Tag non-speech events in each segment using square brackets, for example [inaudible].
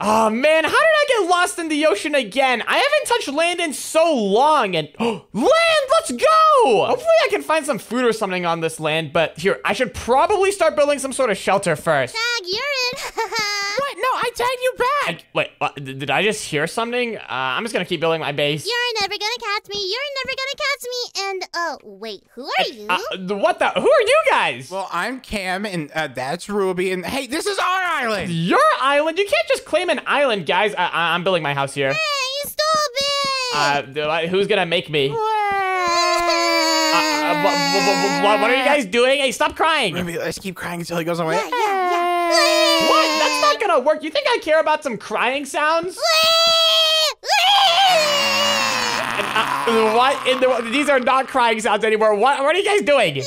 Oh man, how did I get lost in the ocean again? I haven't touched land in so long and [gasps] land, let's go! Hopefully I can find some food or something on this land, but here, I should probably start building some sort of shelter first. Tag, you're in. [laughs] What? No, I tagged you back. I- wait, what, did did I just hear something? Uh, I'm just gonna keep building my base. You're never gonna catch me. You're never gonna catch me. And uh, wait, who are you? Uh, what the? Who are you guys? Well, I'm Cam, and uh, that's Ruby, and hey, this is our island. Your island? You can't just claim an island, guys. I, I, I'm building my house here. hey, you stole it. Uh, who's gonna make me? Uh, uh, what, what, what, what are you guys doing? Hey, stop crying. Ruby, let's keep crying until he goes away. yeah, yeah, yeah. What? Gonna work. You think I care about some crying sounds? [laughs] Uh, what? In the, these are not crying sounds anymore. What? What are you guys doing?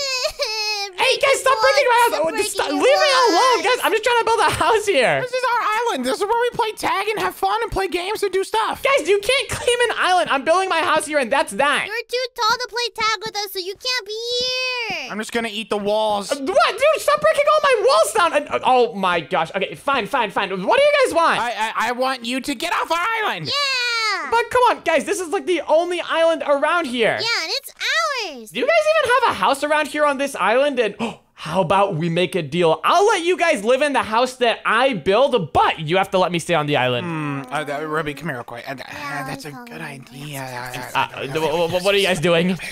Hey, guys, stop breaking my house! Oh, just leave me alone, guys. I'm just trying to build a house here. This is our island. This is where we play tag and have fun and play games and do stuff. Guys, you can't claim an island. I'm building my house here, and that's that. You're too tall to play tag with us, so you can't be here. I'm just gonna eat the walls. What, dude? Stop breaking all my walls down. And- uh, oh my gosh. Okay, fine, fine, fine. What do you guys want? I, I I want you to get off our island. yeah. But come on, guys. This is like the only island around here. yeah, and it's ours. Do you guys even have a house around here on this island? And oh, how about we make a deal? I'll let you guys live in the house that I build, but you have to let me stay on the island. Mm, uh, Ruby, come here real quick. Uh, that's a good idea. Uh, uh, wh- wh- what are you guys doing? [laughs]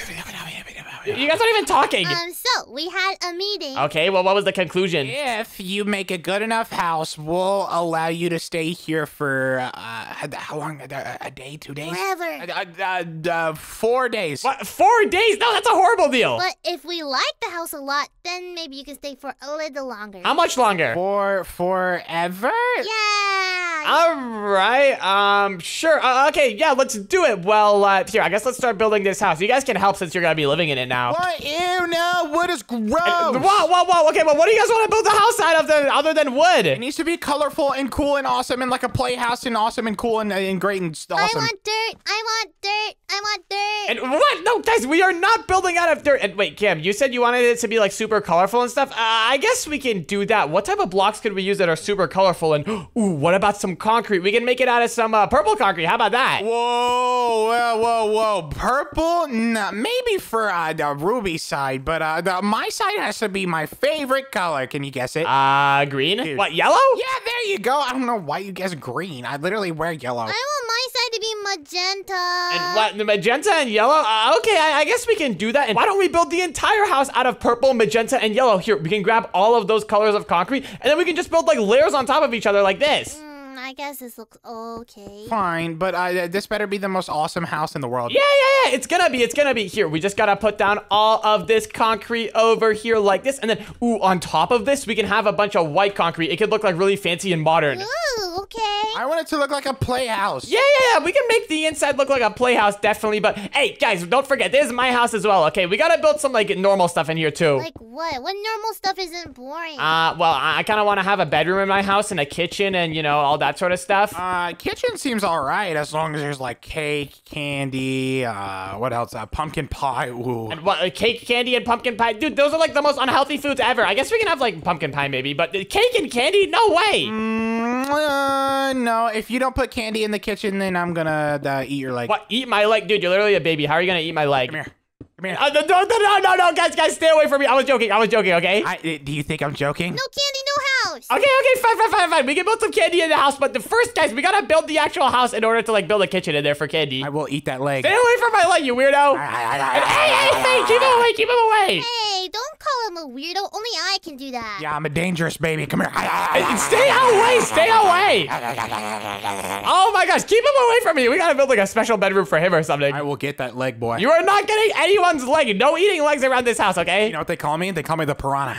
You guys aren't even talking. Um, so we had a meeting. Okay, well, what was the conclusion? If you make a good enough house, we'll allow you to stay here for uh, how long? A, a day, two days? Forever. Uh, uh, uh, four days. What? Four days? No, that's a horrible deal. But if we like the house a lot, then maybe you can stay for a little longer. How much longer? For forever? yeah. All right. Um. Sure. Uh, okay. Yeah. Let's do it. Well. Uh, here. I guess let's start building this house. You guys can help since you're gonna be living in it now. What? Ew, no. Wood is gross. Whoa, whoa, whoa. Okay. Well, what do you guys want to build the house out of, the, other than wood? It needs to be colorful and cool and awesome and like a playhouse and awesome and cool and, and great and s- I awesome. I want dirt. I want dirt. I want dirt. And what? No, guys, we are not building out of dirt. And wait, Kim, you said you wanted it to be like super colorful and stuff. Uh, I guess we can do that. What type of blocks could we use that are super colorful? And [gasps] ooh, what about some concrete? We can make it out of some uh, purple concrete. How about that? Whoa, whoa, whoa, whoa. Purple? Nah, maybe for uh, the ruby side, but uh, the, my side has to be my favorite color. Can you guess it? Uh, green? What, yellow? yeah, there you go. I don't know why you guess green. I literally wear yellow. I want my side to be magenta. And what, the magenta and yellow? Uh, okay, I, I guess we can do that. And why don't we build the entire house out of purple, magenta, and yellow? Here, we can grab all of those colors of concrete, and then we can just build like layers on top of each other like this. Hmm, I guess this looks okay. Fine, but uh, this better be the most awesome house in the world. Yeah, yeah, yeah. It's gonna be. It's gonna be. Here, we just gotta put down all of this concrete over here like this, and then, ooh, on top of this, we can have a bunch of white concrete. It could look like really fancy and modern. Ooh, okay. I want it to look like a playhouse. Yeah, yeah, yeah. We can make the inside look like a playhouse, definitely. But hey, guys, don't forget, this is my house as well. Okay, we gotta build some like normal stuff in here too. Like what? What normal stuff isn't boring? Uh, well, I, I kind of want to have a bedroom in my house and a kitchen and you know all that sort of stuff. Uh, kitchen seems all right as long as there's like cake, candy, uh, what else? Uh, pumpkin pie. Ooh. and what, uh, cake, candy, and pumpkin pie, dude. Those are like the most unhealthy foods ever. I guess we can have like pumpkin pie maybe, but cake and candy, no way. Mm, uh, no, if you don't put candy in the kitchen, then I'm gonna uh, eat your leg. What? Eat my leg, dude? You're literally a baby. How are you gonna eat my leg? Come here. Come here. Uh, no, no, no, no, no, guys, guys, stay away from me. I was joking. I was joking. Okay. I, uh, do you think I'm joking? no candy, no house. Okay, okay, fine, fine, fine, fine. We can build some candy in the house, but the first, guys, we gotta build the actual house in order to like build a kitchen in there for candy. I will eat that leg. Stay away from my leg, you weirdo. hey, hey, hey, keep him away, keep him away. Hey, don't call him a weirdo. Only I can do that. Yeah, I'm a dangerous baby. Come here. Stay away, stay away. Oh my gosh, keep him away from me. We gotta build like a special bedroom for him or something. I will get that leg, boy. You are not getting anyone's leg. No eating legs around this house, okay? You know what they call me? They call me the piranha.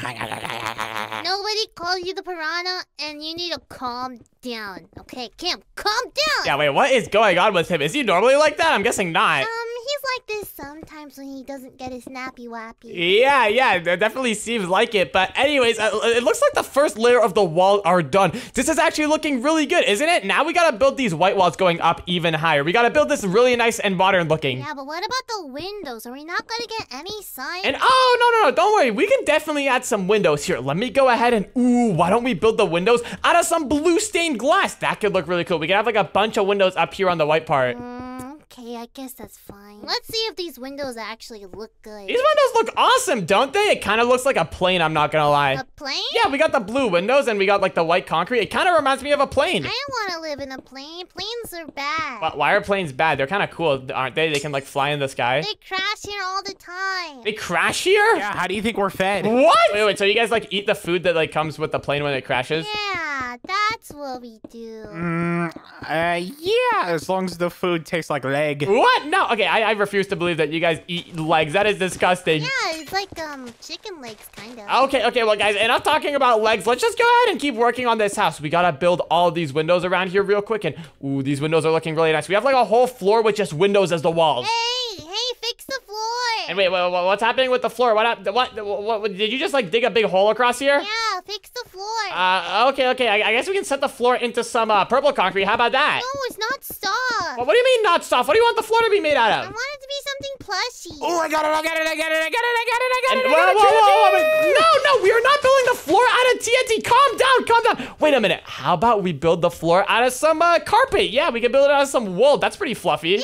Nobody calls you the piranha, and you need to calm down. Okay, Cam, calm down. Yeah, wait, what is going on with him? Is he normally like that? I'm guessing not. Um, he's like this sometimes when he doesn't get his nappy wappy. Yeah, yeah, it definitely seems like it. But anyways, uh, it looks like the first layer of the wall are done. This is actually looking really good, isn't it? Now we gotta build these white walls going up even higher. We gotta build this really nice and modern looking. Yeah, but what about the windows? Are we not gonna get any sign? And oh, no, no, no, don't worry. We can definitely add some windows here. Let me go ahead and, ooh, why don't we build the windows out of some blue stained glass? That could look really cool. We can have like a bunch of windows up here on the white part. Mm, okay, I guess that's fine. Let's see if these windows actually look good. These windows look awesome, don't they? It kind of looks like a plane, I'm not gonna lie. A plane? Yeah, we got the blue windows and we got like the white concrete. It kind of reminds me of a plane. I don't want to live in a plane. Planes are bad. Why- Why are planes bad? They're kind of cool, aren't they? They can like fly in the sky. They crash here all the time. They crash here? Yeah, how do you think we're fed? What? Wait, wait. So you guys like eat the food that like comes with the plane when it crashes? Yeah, that's what we do. Mm, uh, yeah, as long as the food tastes like leg. What? No. Okay, I, I refuse to believe that you guys eat legs. That is disgusting. Yeah, it's like um chicken legs, kind of. Okay, okay, well, guys, enough talking about legs. Let's just go ahead and keep working on this house. We gotta build all these windows around here real quick. And, ooh, these windows are looking really nice. We have like a whole floor with just windows as the walls. Hey, hey, fix the floor. And wait, wait, wait, what's happening with the floor? What, hap- what, what, what, did you just like dig a big hole across here? Yeah, fix the floor. Uh, okay, okay. I, I guess we can set the floor into some uh, purple concrete. How about that? no, it's not soft. Well, what do you mean not soft? What do you want the floor to be made out of? I want it to be something plushy. Oh, I got it, I got it, I got it, I got it, I got it, I got And- it, I whoa, got it. whoa, whoa, whoa, whoa, No, no, we are not building the floor out of TNT. Calm down, calm down. Wait a minute. How about we build the floor out of some uh, carpet? Yeah, we can build it out of some wool. That's pretty fluffy. Yay!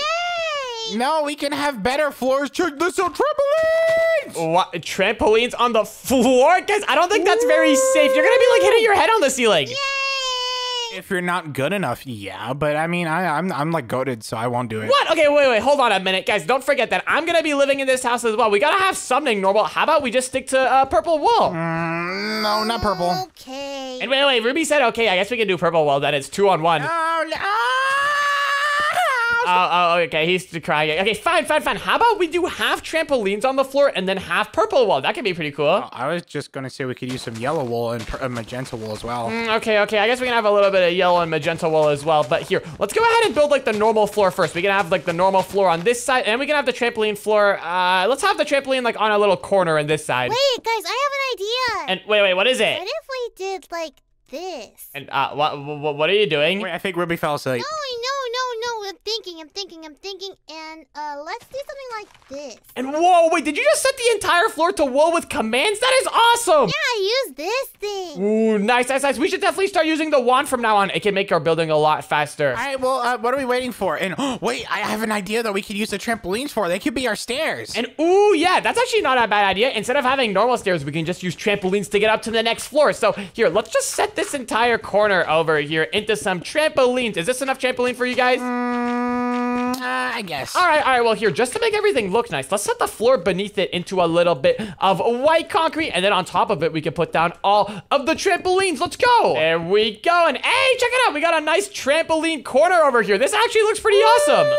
No, we can have better floors. Check this out, trampolines! What? Trampolines on the floor? Guys, I don't think that's very safe. You're gonna be like hitting your head on the ceiling. Yay! If you're not good enough, yeah. But I mean, I, I'm I'm like goaded, so I won't do it. What? Okay, wait, wait, hold on a minute, guys. Don't forget that I'm gonna be living in this house as well. We gotta have something normal. How about we just stick to uh, purple wool? Mm, no, not purple. Okay. And wait, wait, Ruby said, okay, I guess we can do purple wool. Then it's two on one. Oh, no. Oh, oh, okay, he's crying. Okay, fine, fine, fine. How about we do half trampolines on the floor and then half purple wool? That could be pretty cool. I was just gonna say we could use some yellow wool and pur- uh, magenta wool as well. Mm, Okay, okay, I guess we can have a little bit of yellow and magenta wool as well. But here, let's go ahead and build like the normal floor first. We can have like the normal floor on this side, and we can have the trampoline floor. Uh, let's have the trampoline like on a little corner in this side. Wait, guys, I have an idea. And wait, wait, what is it? what if we did like this? And uh, what, what, what are you doing? Wait, I think Ruby fell asleep. No. I'm thinking, I'm thinking, I'm thinking, and uh, let's do something like this. And whoa, wait, did you just set the entire floor to wool with commands? That is awesome! Yeah, I use this thing. Ooh, nice, nice, nice. We should definitely start using the wand from now on. It can make our building a lot faster. All right, well, uh, what are we waiting for? And [gasps] wait, I have an idea that we could use the trampolines for. They could be our stairs. And ooh, yeah, that's actually not a bad idea. Instead of having normal stairs, we can just use trampolines to get up to the next floor. So here, let's just set this entire corner over here into some trampolines. Is this enough trampoline for you guys? Mm, uh, I guess. All right, all right, well here, just to make everything look nice, let's set the floor beneath it into a little bit of white concrete, and then on top of it, we can put down all of the trampolines. Let's go. There we go, and hey, check it out. We got a nice trampoline corner over here. This actually looks pretty awesome.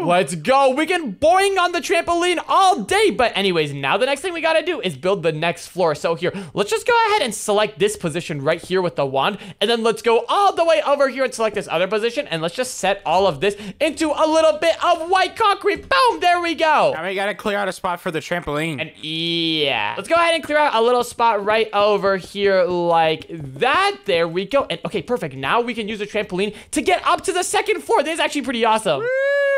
Let's go. We can boing on the trampoline all day. But anyways, now the next thing we gotta do is build the next floor. So here, let's just go ahead and select this position right here with the wand. And then let's go all the way over here and select this other position. And let's just set all of this into a little bit of white concrete. Boom, there we go. Now we gotta clear out a spot for the trampoline. And yeah, let's go ahead and clear out a little spot right over here like that. There we go. And okay, perfect. Now we can use the trampoline to get up to the second floor. This is actually pretty awesome.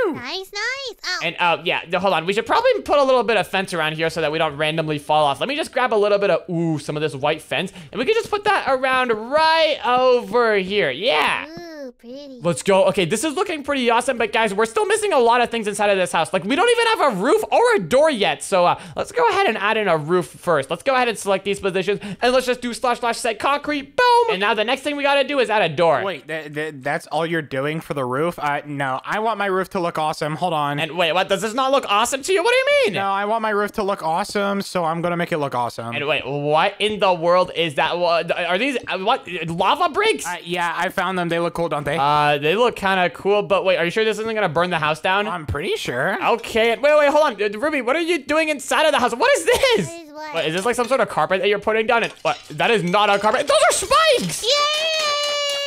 Nice, nice. Oh, And uh, yeah, no, hold on. We should probably put a little bit of fence around here so that we don't randomly fall off. Let me just grab a little bit of ooh, some of this white fence, and we can just put that around right over here. Yeah. ooh, pretty. Let's go. Okay, this is looking pretty awesome, but guys, we're still missing a lot of things inside of this house. Like, we don't even have a roof or a door yet. So, uh, let's go ahead and add in a roof first. Let's go ahead and select these positions, and let's just do slash slash set concrete. Boom! And now the next thing we gotta do is add a door. Wait, th- th- that's all you're doing for the roof? Uh, no, I want my roof to look awesome. Hold on. And wait, what? Does this not look awesome to you? What do you mean? no, I want my roof to look awesome, so I'm gonna make it look awesome. And wait, what in the world is that? What are these? uh, What lava bricks? Uh, yeah, I found them. They look cool, don't they? Uh, they look kind of cool, but wait, are you sure this isn't gonna burn the house down? I'm pretty sure. Okay, wait, wait, hold on, Uh, Ruby, what are you doing inside of the house? What is this? What is what? Wait, is this like some sort of carpet that you're putting down? And what? That is not a carpet. Those are spikes. Yay!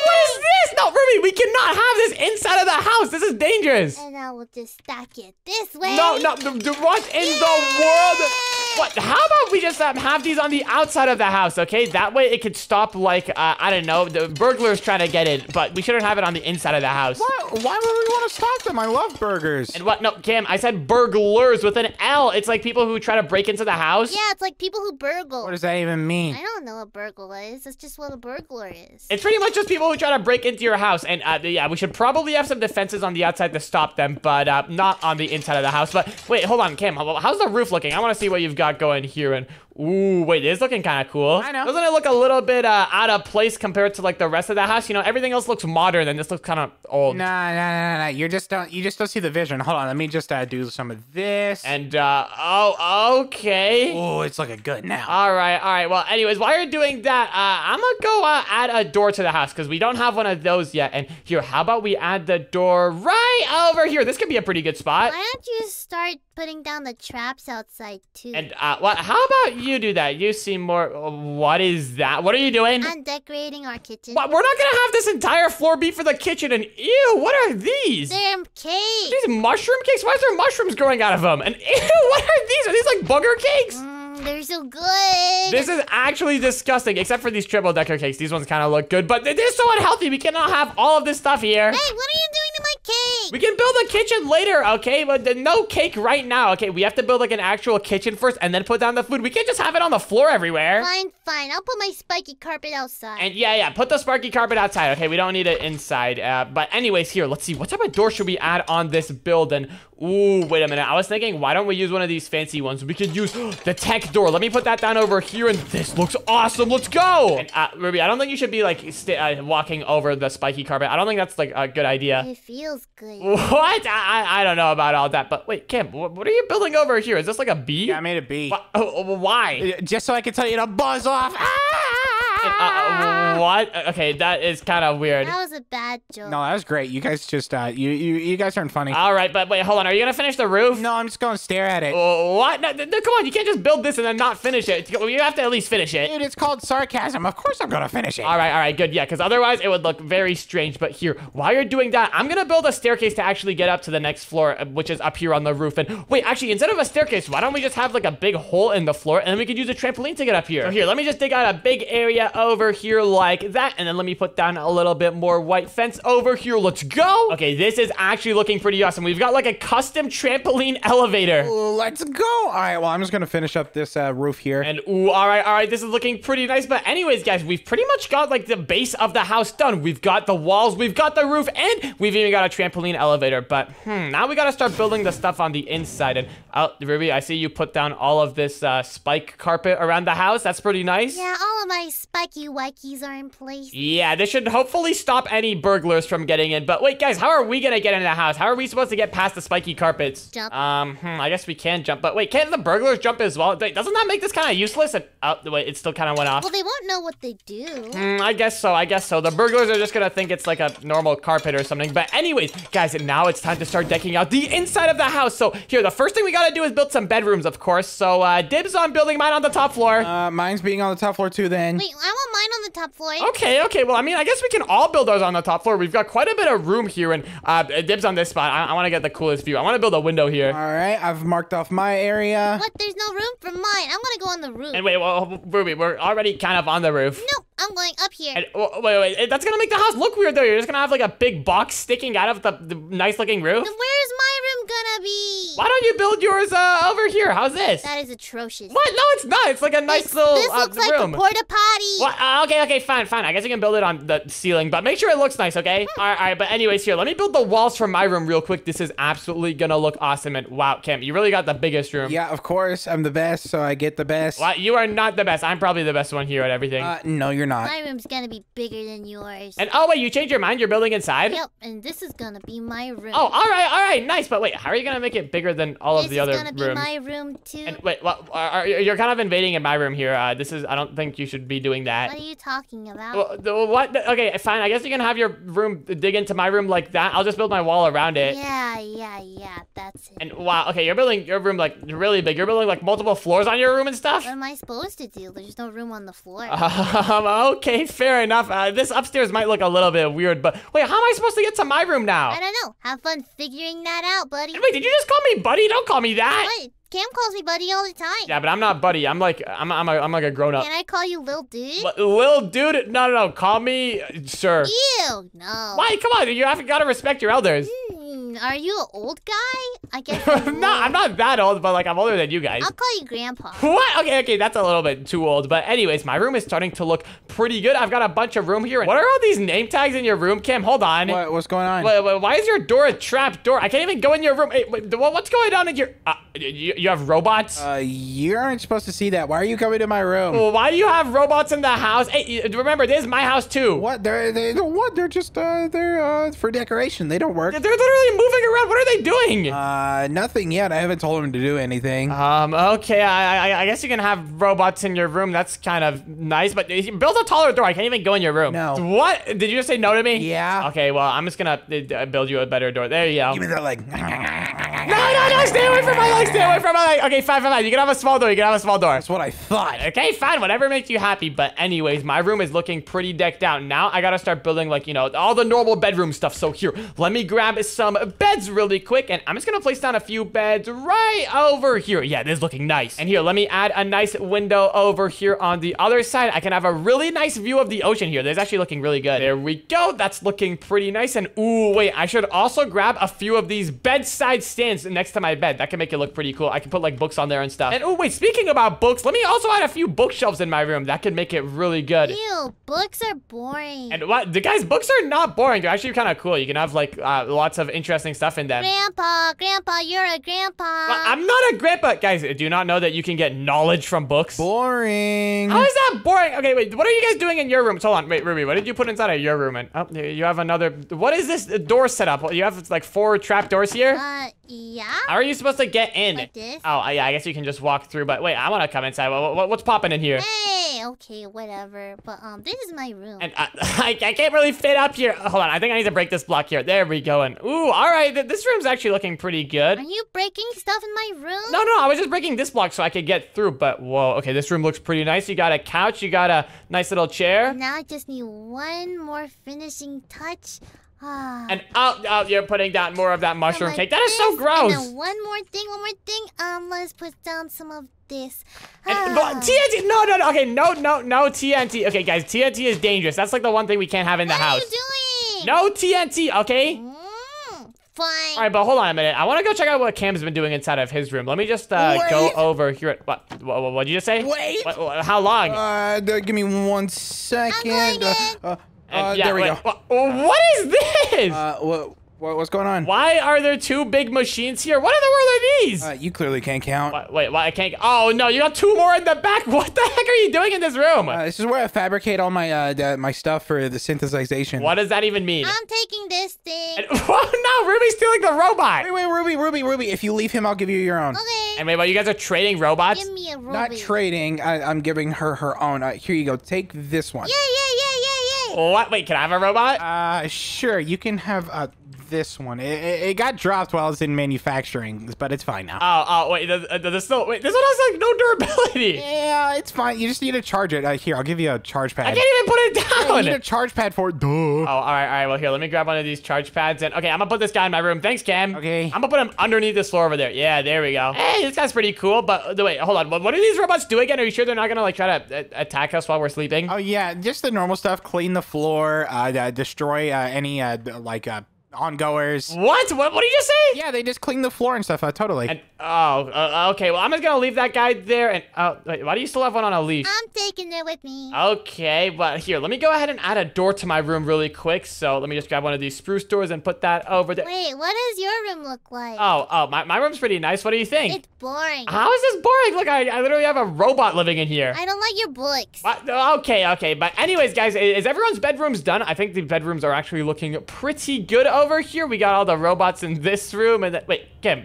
What is this? No, Ruby, We cannot have this inside of the house. This is dangerous. And I will just stack it this way. No, no, the, the, what in the world? What? How about we just um, have these on the outside of the house, okay? That way it could stop, like, uh, I don't know, the burglars trying to get in, but we shouldn't have it on the inside of the house. What? Why would we want to stop them? I love burgers. And what? No, Cam, I said burglars with an L. It's like people who try to break into the house. Yeah, it's like people who burgle. What does that even mean? I don't know what burglar is. It's just what a burglar is. It's pretty much just people who try to break into your house. And uh, yeah, we should probably have some defenses on the outside to stop them, but uh, not on the inside of the house. But wait, hold on, Cam. How's the roof looking? I want to see what you've got going here. And ooh, wait, this is looking kind of cool. I know. Doesn't it look a little bit uh, out of place compared to like the rest of the house? You know, everything else looks modern, and this looks kind of old. Nah, nah, nah, nah. You just don't. You just don't see the vision. Hold on. Let me just uh, do some of this. And uh, oh, okay. oh, it's looking good now. All right, all right. Well, anyways, while you're doing that, uh, I'm gonna go uh, add a door to the house because we don't have one of those yet. And here, how about we add the door right over here? This could be a pretty good spot. Why don't you start putting down the traps outside too? And uh, what? How about you do that? You seem more. uh, What is that? What are you doing? I'm decorating our kitchen. What? We're not gonna have this entire floor be for the kitchen. And ew, what are these? They're cakes. These mushroom cakes? Why is there mushrooms growing out of them? And [laughs] ew, what are these? Are these like booger cakes? Mm, they're so good. This is actually disgusting, except for these triple decker cakes. These ones kind of look good, but they're so unhealthy. We cannot have all of this stuff here. Hey, what are you doing cake? We can build a kitchen later, okay? But no cake right now, okay? We have to build like an actual kitchen first and then put down the food. We can't just have it on the floor everywhere. Fine, fine. I'll put my spiky carpet outside. And yeah, yeah, put the sparky carpet outside, okay? We don't need it inside. Uh, but anyways, here, let's see. What type of door should we add on this building? Ooh, wait a minute. I was thinking, why don't we use one of these fancy ones? We could use [gasps] the tech door. Let me put that down over here, and this looks awesome. Let's go! And, uh, Ruby, I don't think you should be, like, st- uh, walking over the spiky carpet. I don't think that's, like, a good idea. it feels good. [laughs] What? I, I, I don't know about all that, but wait, Kim, what, what are you building over here? Is this like a bee? yeah, I made a B. Wha- oh, why? Uh, Just so I can tell you to buzz off. Uh, what? Okay, that is kind of weird. That was a bad joke. No, that was great. You guys just uh, you you you guys aren't funny. All right, but wait, hold on. Are you gonna finish the roof? no, I'm just gonna stare at it. What? No, no, come on, you can't just build this and then not finish it. You have to at least finish it. Dude, it's called sarcasm. Of course I'm gonna finish it. All right, all right, good. Yeah, because otherwise it would look very strange. But here, while you're doing that, I'm gonna build a staircase to actually get up to the next floor, uh, which is up here on the roof. And wait, actually, instead of a staircase, why don't we just have like a big hole in the floor, and then we could use a trampoline to get up here. So here, let me just dig out a big area over here like that, and then let me put down a little bit more white fence over here. Let's go. Okay, this is actually looking pretty awesome. We've got like a custom trampoline elevator. Let's go. All right, well, I'm just gonna finish up this uh, roof here. And ooh, all right, all right, this is looking pretty nice. But anyways, guys, we've pretty much got like the base of the house done. We've got the walls, we've got the roof, and we've even got a trampoline elevator. But hmm, now we gotta start building the stuff on the inside. And oh, Ruby, I see you put down all of this uh, spike carpet around the house. That's pretty nice. Yeah, all of my spiky wikies are in place. Yeah, this should hopefully stop any burglars from getting in. But wait, guys, how are we gonna get into the house? How are we supposed to get past the spiky carpets? Jump. Um, hmm, I guess we can jump. But wait, can't the burglars jump as well? Wait, doesn't that make this kind of useless? And, oh, wait, it still kind of went off. Well, they won't know what they do. Mm, I guess so. I guess so. The burglars are just gonna think it's like a normal carpet or something. But anyways, guys, now it's time to start decking out the inside of the house. So here, the first thing we gotta do is build some bedrooms, of course. So uh, dibs on building mine on the top floor. Uh, mine's being on the top floor too. Then. Wait, I want mine on the top floor. Okay, okay. Well, I mean, I guess we can all build ours on the top floor. We've got quite a bit of room here, and uh, dibs on this spot. I, I want to get the coolest view. I want to build a window here. All right, I've marked off my area. What? There's no room for mine. I want to go on the roof. And wait, well, Ruby, we're already kind of on the roof. Nope, I'm going up here. And, oh, wait, wait, wait, that's gonna make the house look weird though. You're just gonna have like a big box sticking out of the, the nice looking roof. Then where's my room gonna be? Why don't you build yours uh, over here? How's this? That is atrocious. What? No, it's not. It's like a nice This, little this uh, looks like room. a porta potty. What? Uh, okay, okay, fine, fine. I guess you can build it on the ceiling, but make sure it looks nice, okay? Hmm. All right, all right. But anyways, here, let me build the walls for my room real quick. This is absolutely gonna look awesome. And wow, Kim, you really got the biggest room. Yeah, of course. I'm the best, so I get the best. What? You are not the best. I'm probably the best one here at everything. Uh, no, you're not. My room's gonna be bigger than yours. and oh wait, you changed your mind? You're building inside? Yep, and this is gonna be my room. Oh, all right, all right, nice. But wait, wait, how are you gonna make it bigger than all this of the other rooms? This is gonna rooms? be my room too. And wait, what? Are, are- you're kind of invading in my room here. Uh, this is. I don't think you should be doing that. what are you talking about? Well, what? Okay, fine. I guess you can have your room dig into my room like that. I'll just build my wall around it. yeah, yeah, yeah. That's it. And wow, okay, you're building your room like really big. You're building like multiple floors on your room and stuff. what am I supposed to do? There's no room on the floor. [laughs] Um, okay, fair enough. Uh, this upstairs might look a little bit weird, but wait, how am I supposed to get to my room now? I don't know. Have fun figuring that out, buddy. Wait, did you just call me buddy? Don't call me that. What? Cam calls me buddy all the time. Yeah, but I'm not buddy. I'm like I'm I'm, a, I'm like a grown up. Can I call you little dude? Lil dude, no, no, no. Call me uh, sir. Ew, no. Why? Come on, you have got to respect your elders. Hmm, are you an old guy? I [laughs] guess. no, I'm not that old, but like I'm older than you guys. I'll call you grandpa. [laughs] What? Okay, okay, that's a little bit too old. But anyways, my room is starting to look pretty good. I've got a bunch of room here. What are all these name tags in your room, Kim? Hold on. What, what's going on? Wait, wait, why is your door a trap door? I can't even go in your room. Hey, wait, what's going on in your? Uh, you, you have robots? Uh, you aren't supposed to see that. Why are you coming to my room? Well, why do you have robots in the house? Hey, remember, this is my house too. What? They're they what? They're just uh they're uh for decoration. They don't work. They're literally moving around. What are they doing? Uh, nothing yet. I haven't told them to do anything. Um, okay, I, I, I guess you can have robots in your room. That's kind of nice, but build a taller door. I can't even go in your room. No. What? Did you just say no to me? Yeah. Okay, well, I'm just gonna uh, build you a better door. There you go. Give me that leg. [laughs] No, no, no, stay away from my leg, stay away from my leg. Okay, fine, fine, fine. You can have a small door, you can have a small door. That's what I thought. Okay, fine, whatever makes you happy. But anyways, my room is looking pretty decked out. Now I gotta start building like, you know, all the normal bedroom stuff. So here, let me grab some beds really quick. And I'm just gonna place down a few beds right over here. Yeah, this is looking nice. And here, let me add a nice window over here on the other side. I can have a really nice view of the ocean here. This is actually looking really good. There we go. That's looking pretty nice. And ooh, wait, I should also grab a few of these bedside stands next to my bed. That can make it look pretty cool. I can put like books on there and stuff. And oh, wait, speaking about books, let me also add a few bookshelves in my room. That can make it really good. Ew, books are boring. And what? The guys' books are not boring. They're actually kind of cool. You can have like uh, lots of interesting stuff in them. grandpa, grandpa, you're a grandpa. Well, I'm not a grandpa. Guys, do you not know that you can get knowledge from books? Boring. How is that boring? Okay, wait. What are you guys doing in your rooms? Hold on. Wait, Ruby. What did you put inside of your room? And oh, you have another. What is this door setup? You have like four trap doors here. uh, yeah? How are you supposed to get in? Like this? Oh, yeah. I guess you can just walk through. But wait, I want to come inside. What, what, what's popping in here? Hey, okay, whatever. But um, this is my room. And uh, [laughs] I, I can't really fit up here. Hold on, I think I need to break this block here. There we go. And ooh, all right, th- this room's actually looking pretty good. Are you breaking stuff in my room? No, no, I was just breaking this block so I could get through. But whoa, okay, this room looks pretty nice. You got a couch, you got a nice little chair, Now I just need one more finishing touch. [sighs] And oh, oh, you're putting down more of that mushroom like cake. That is so gross. And then one more thing, one more thing. Um, let's put down some of this. [sighs] And- but TNT, no, no, no. Okay, no, no, no TNT. Okay, guys, TNT is dangerous. That's like the one thing we can't have in the what house. are you doing? No TNT, okay? Mm, fine. All right, but hold on a minute. I want to go check out what Cam's been doing inside of his room. Let me just uh, go over here. At, what? What? What did you just say? Wait. What, what- how long? Uh, give me one second. Going Uh, And yeah, there we wait, go. wha- what is this? Uh, what, what what's going on? Why are there two big machines here? What in the world are these? Uh, you clearly can't count. Wait, wait, why I can't? Oh no, you got two more in the back. [laughs] What the heck are you doing in this room? Uh, this is where I fabricate all my uh my stuff for the synthesization. what does that even mean? I'm taking this thing. And, [laughs] oh no, Ruby's stealing the robot. Wait, wait, Ruby, Ruby, Ruby. If you leave him, I'll give you your own. okay. And wait, but you guys are trading robots? Give me a ruby. Not trading. I, I'm giving her her own. Uh, here you go. Take this one. Yeah, yeah. What? Wait, can I have a robot? Uh, sure. You can have uh this one. It, it, it got dropped while I was in manufacturing, but it's fine now. oh, oh, wait, there's, still, wait, this one has like no durability. yeah, it's fine. You just need to charge it. Uh, here, I'll give you a charge pad. I can't even put it Yeah, down. you need a charge pad for it. Duh. Oh, all right, all right. Well, here, let me grab one of these charge pads and okay, I'm gonna put this guy in my room. Thanks, Cam. Okay. I'm gonna put him underneath this floor over there. Yeah, there we go. Hey, this guy's pretty cool. But uh, wait, hold on. What, what do these robots do again? Are you sure they're not gonna like try to uh, attack us while we're sleeping? Oh yeah, just the normal stuff. Clean the floor. Uh, uh, destroy uh, any uh, like uh, ongoers. What? What? What did you just say? Yeah, they just clean the floor and stuff. Uh, totally. And oh, uh, okay. Well, I'm just gonna leave that guy there. And oh, wait, why do you still have one on a leash? I'm taking it with me. Okay, but here, let me go ahead and add a door to my room really quick. So let me just grab one of these spruce doors and put that over there. Wait, what does your room look like? Oh, oh, my, my room's pretty nice. What do you think? It's boring. How is this boring? Look, I, I literally have a robot living in here. I don't like your books. What? Okay, okay. But anyways, guys, is everyone's bedrooms done? I think the bedrooms are actually looking pretty good over here. We got all the robots in this room. And then, wait, Kim,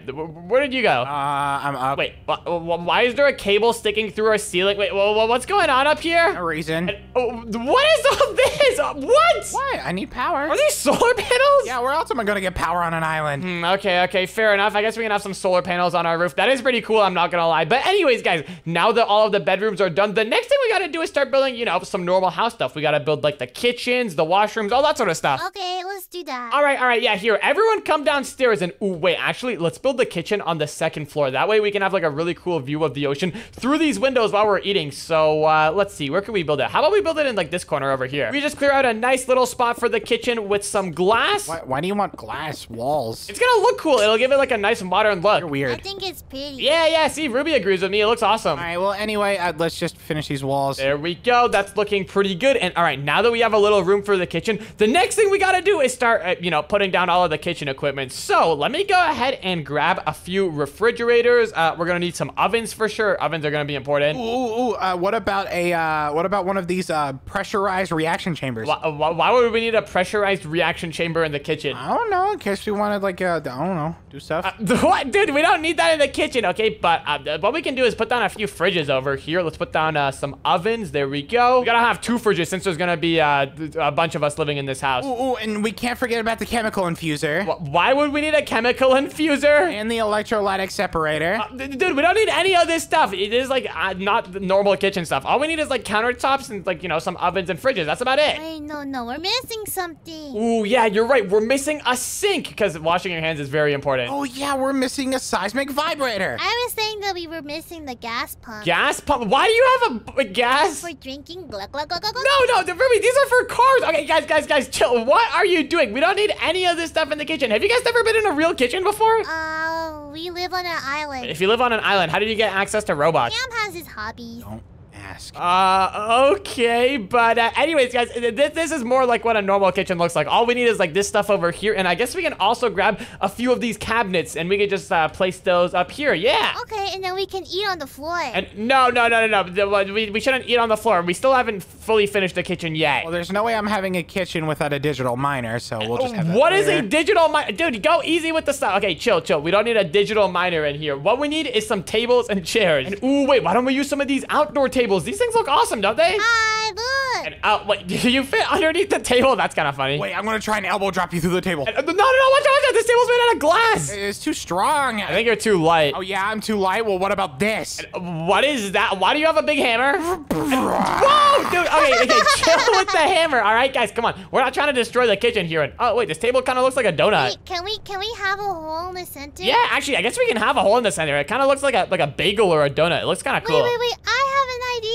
where did you go? Uh, I'm up. wait, wh- wh- why is there a cable sticking through our ceiling? Wait, wh- wh- what's going on up here? No here? reason. Oh, what is all this? Uh, What? What? I need power. Are these solar panels? Yeah, where else am I gonna get power on an island? Hmm, Okay, okay, fair enough. I guess we can have some solar panels on our roof. That is pretty cool, I'm not gonna lie. But anyways, guys, now that all of the bedrooms are done, the next thing we gotta do is start building, you know, some normal house stuff. We gotta build like the kitchens, the washrooms, all that sort of stuff. Okay, let's do that. All right, all right, yeah, here, everyone come downstairs and, ooh, wait, actually, let's build the kitchen on the second floor. That way we can have like a really cool view of the ocean through these windows while we're eating. So, uh, let's see, where can we build it? How about we build it in like this corner over here? We just clear out a nice little spot for the kitchen with some glass. Why, why do you want glass walls? It's gonna look cool. It'll give it like a nice modern look. You're weird. I think it's pretty. Yeah, yeah, see, Ruby agrees with me. It looks awesome. All right. Well, anyway, uh, let's just finish these walls. There we go. That's looking pretty good. And all right, now that we have a little room for the kitchen, the next thing we got to do is start, uh, you know, putting down all of the kitchen equipment. So let me go ahead and grab a few refrigerators. Uh, we're gonna need some ovens for sure. Ovens are gonna be important. Ooh, ooh, ooh, uh, what about a uh, what about one of these uh, pressurized reaction chambers? Why, why, would we need a pressurized reaction chamber in the kitchen? I don't know. In case we wanted like uh, I don't know, do stuff. [laughs] What, dude? We don't need that in the kitchen, okay? But uh, what we can do is put down a few fridges over here. Let's put down uh, some ovens. There we go. We gotta have two fridges since there's gonna be uh, a bunch of us living in this house. ooh, ooh, and we can't forget about the chemical infuser Why would we need a chemical infuser? and the electrolytic separator. Uh, d- Dude, we don't need any of this stuff. It is like uh, not the normal kitchen stuff. All we need is like countertops and like, you know, some ovens and fridges. That's about it. Wait, no, no, we're missing something. Ooh, yeah, you're right. We're missing a sink because washing your hands is very important. oh yeah, we're missing a seismic vibrator. I was saying that we were missing the gas pump. Gas pump? Why do you have a, a gas? For drinking, glug, glug, glug, glug, glug. No, no, the- Ruby, these are for cars. Okay, guys, guys, guys, chill. What are you doing? We don't need any of this stuff in the kitchen. Have you guys ever been in a real kitchen before? Uh, we live on an island. If you live on an island, how did you get access to robots? Cam has his hobbies. Don't ask. Uh, okay, but uh, anyways, guys, this, this is more like what a normal kitchen looks like. All we need is like this stuff over here, and I guess we can also grab a few of these cabinets, and we can just uh, place those up here. Yeah. Okay, and then we can eat on the floor. And no, no, no, no, no. We, we shouldn't eat on the floor. We still haven't fully finished the kitchen yet. well, there's no way I'm having a kitchen without a digital miner, so we'll just have that What is a digital miner? Dude, go easy with the stuff. Okay, chill, chill. We don't need a digital miner in here. What we need is some tables and chairs. And ooh, wait, why don't we use some of these outdoor tables? These things look awesome, don't they? Hi, look. And uh, wait, do [laughs] you fit underneath the table? That's kind of funny. Wait, I'm gonna try and elbow drop you through the table. Uh, No, no, no, watch out, watch out. This table's made out of glass. It's too strong. I think you're too light. Oh yeah, I'm too light. Well, what about this? What is that? Why do you have a big hammer? [laughs] Whoa, dude. Okay, okay, [laughs] chill with the hammer. All right, guys, come on. We're not trying to destroy the kitchen here. And oh, wait, this table kind of looks like a donut. Wait, can we can we have a hole in the center? Yeah, actually, I guess we can have a hole in the center. It kind of looks like a like a bagel or a donut. It looks kind of cool. Wait, cool. wait, wait. I have an idea.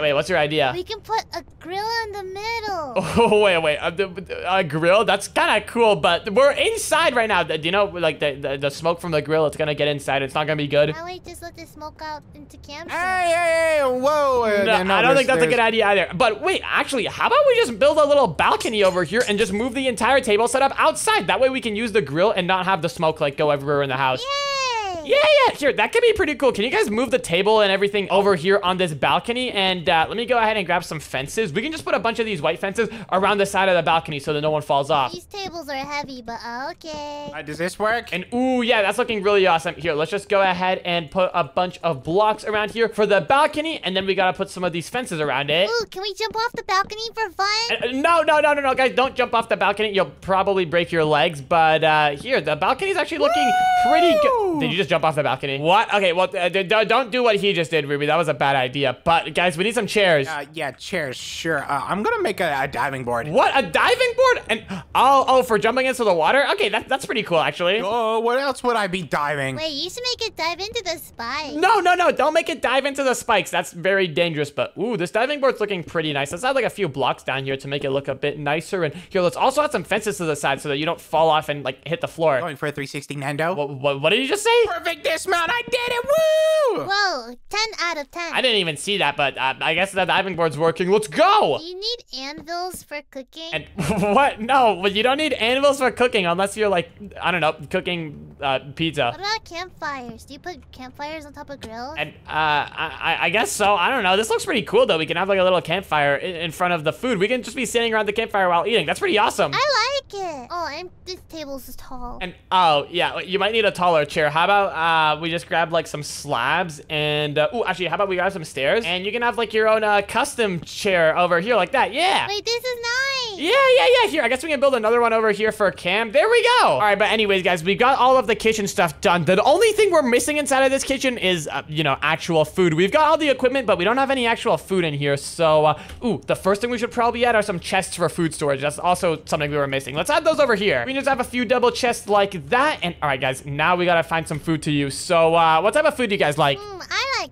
Wait, what's your idea? We can put a grill in the middle. [laughs] Oh wait, wait, a, a grill? That's kind of cool, but we're inside right now. Do you know, like the, the the smoke from the grill? It's gonna get inside. It's not gonna be good. Why don't we just let the smoke out into camp? Hey, hey, hey, whoa! uh, No, I don't think that's a good idea either. But wait, actually, how about we just build a little balcony over here and just move the entire table setup outside? That way we can use the grill and not have the smoke like go everywhere in the house. Yay! Yeah, yeah, here, that could be pretty cool. Can you guys move the table and everything over here on this balcony? And uh, let me go ahead and grab some fences. We can just put a bunch of these white fences around the side of the balcony so that no one falls off. These tables are heavy, but okay. Uh, does this work? And ooh, yeah, that's looking really awesome. Here, let's just go ahead and put a bunch of blocks around here for the balcony, and then we gotta put some of these fences around it. Ooh, can we jump off the balcony for fun? Uh, No, no, no, no, no, guys, don't jump off the balcony. You'll probably break your legs. But uh, here, the balcony's actually looking pretty good. Did you just jump off the balcony? What? Okay, well, uh, d- d- don't do what he just did, Ruby. That was a bad idea. But guys, we need some chairs. Uh, yeah, chairs, sure. Uh, I'm gonna make a, a diving board. what? A diving board? And oh, oh, for jumping into the water? Okay, that, that's pretty cool, actually. Oh, what else would I be diving? Wait, you should make it dive into the spikes. No, no, no, don't make it dive into the spikes. That's very dangerous. But ooh, this diving board's looking pretty nice. Let's add like a few blocks down here to make it look a bit nicer. And here, let's also add some fences to the side so that you don't fall off and like hit the floor. Going for a 360 Nendo. What, what, what did you just say? Perfect dismount! I did it! Woo! Whoa, 10 out of 10. I didn't even see that, but uh, I guess the diving board's working. Let's go! Do you need anvils for cooking? And [laughs] what? No, but you don't need anvils for cooking unless you're like, I don't know, cooking uh, pizza. What about campfires? Do you put campfires on top of grills? And uh, I, I guess so. I don't know. This looks pretty cool though. We can have like a little campfire in, in front of the food. We can just be sitting around the campfire while eating. That's pretty awesome. I like it. Oh, and this table's tall. And oh yeah, you might need a taller chair. How about uh, we just grab like some slabs and uh, oh actually, how about we grab some stairs and you can have like your own uh, custom chair over here like that. Yeah. Wait, this is nice. Yeah, yeah, yeah. Here, I guess we can build another one over here for Cam. There we go. All right, but anyways, guys, we got all of the kitchen stuff done. The only thing we're missing inside of this kitchen is, uh, you know, actual food. We've got all the equipment, but we don't have any actual food in here. So, uh, ooh, the first thing we should probably add are some chests for food storage. That's also something we were missing. Let's add those over here. We just have a few double chests like that. And all right, guys, now we gotta find some food to use. So, uh, what type of food do you guys like? Mm,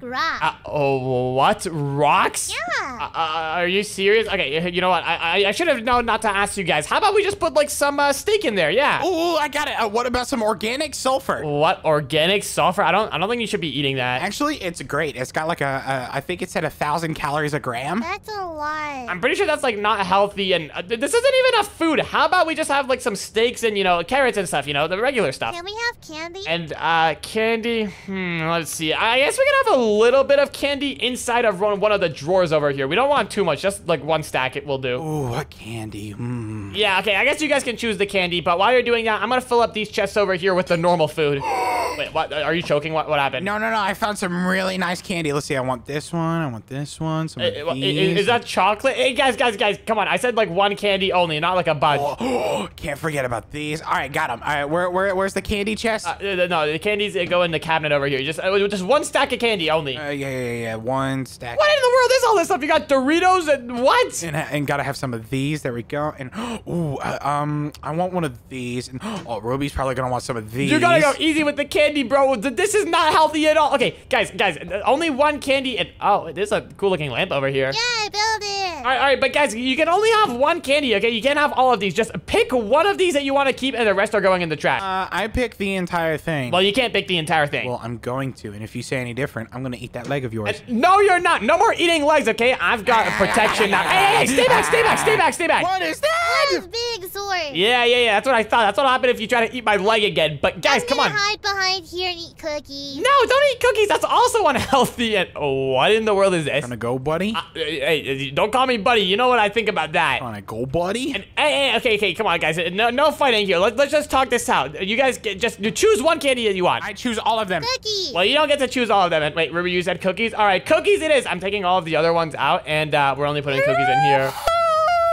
like rock. Uh, oh, what? Rocks? Yeah. Uh, uh, are you serious? Okay, you know what? I, I, I should have known not to ask you guys. How about we just put like some uh, steak in there? Yeah. Oh, I got it. Uh, what about some organic sulfur? What organic sulfur? I don't. I don't think you should be eating that. Actually, it's great. It's got like a, a I think it said a thousand calories a gram. That's a lot. I'm pretty sure that's like not healthy, and uh, th- this isn't even a food. How about we just have like some steaks and you know carrots and stuff? You know the regular stuff. Can we have candy? And uh, candy. Hmm. Let's see. I guess we can have a little bit of candy inside of one one of the drawers over here. We don't want too much. Just like one stack, it will do. Ooh, what candy? Mmm. Yeah, okay, I guess you guys can choose the candy, but while you're doing that, I'm gonna fill up these chests over here with the normal food. [gasps] Wait, what? Are you choking? What, what happened? No, no, no. I found some really nice candy. Let's see. I want this one. I want this one. Some Uh, uh, these. Is, that chocolate? Hey, guys, guys, guys, come on. I said like one candy only, not like a bunch. Oh, [gasps] can't forget about these. All right, got them. All right, where, where, where's the candy chest? Uh, uh, no, the candies uh, go in the cabinet over here. Just, uh, just one stack of candy only. Uh, yeah, yeah, yeah. One stack. what in the world is all this stuff? You got Doritos and what? And, and gotta have some of these. There we go. And [gasps] ooh, uh, um, I want one of these. And [gasps] oh, Ruby's probably gonna want some of these. You gotta go easy with the candy, bro. This is not healthy at all. Okay, guys, guys, uh, only one candy. And oh, there's a cool looking lamp over here. yeah, I built it. All right, all right, but guys, you can only have one candy, okay? You can't have all of these. Just pick one of these that you want to keep, and the rest are going in the trash. Uh, I pick the entire thing. well, you can't pick the entire thing. Well, I'm going to, and if you say any different, I'm gonna eat that leg of yours. no, you're not. No more eating legs, okay? I've got [laughs] protection now. Hey, hey, hey, stay back, stay back, stay back, stay back. What is This that? big sword. Yeah, yeah, yeah. That's what I thought. That's what'll happen if you try to eat my leg again. But guys, I'm come gonna on. hide behind here and eat cookies. No, don't eat cookies. That's also unhealthy. And oh, what in the world is this? Gonna go, buddy? Uh, hey, hey, don't call me buddy. You know what I think about that. Wanna go, buddy? And hey, hey, okay, okay, come on, guys. No, no fighting here. Let, let's just talk this out. You guys get, just choose one candy that you want. I choose all of them. Cookies. Well, you don't get to choose all of them. And wait, Ruby, you said cookies? All right, cookies it is. I'm taking all of the other ones out, and uh, we're only putting cookies in here.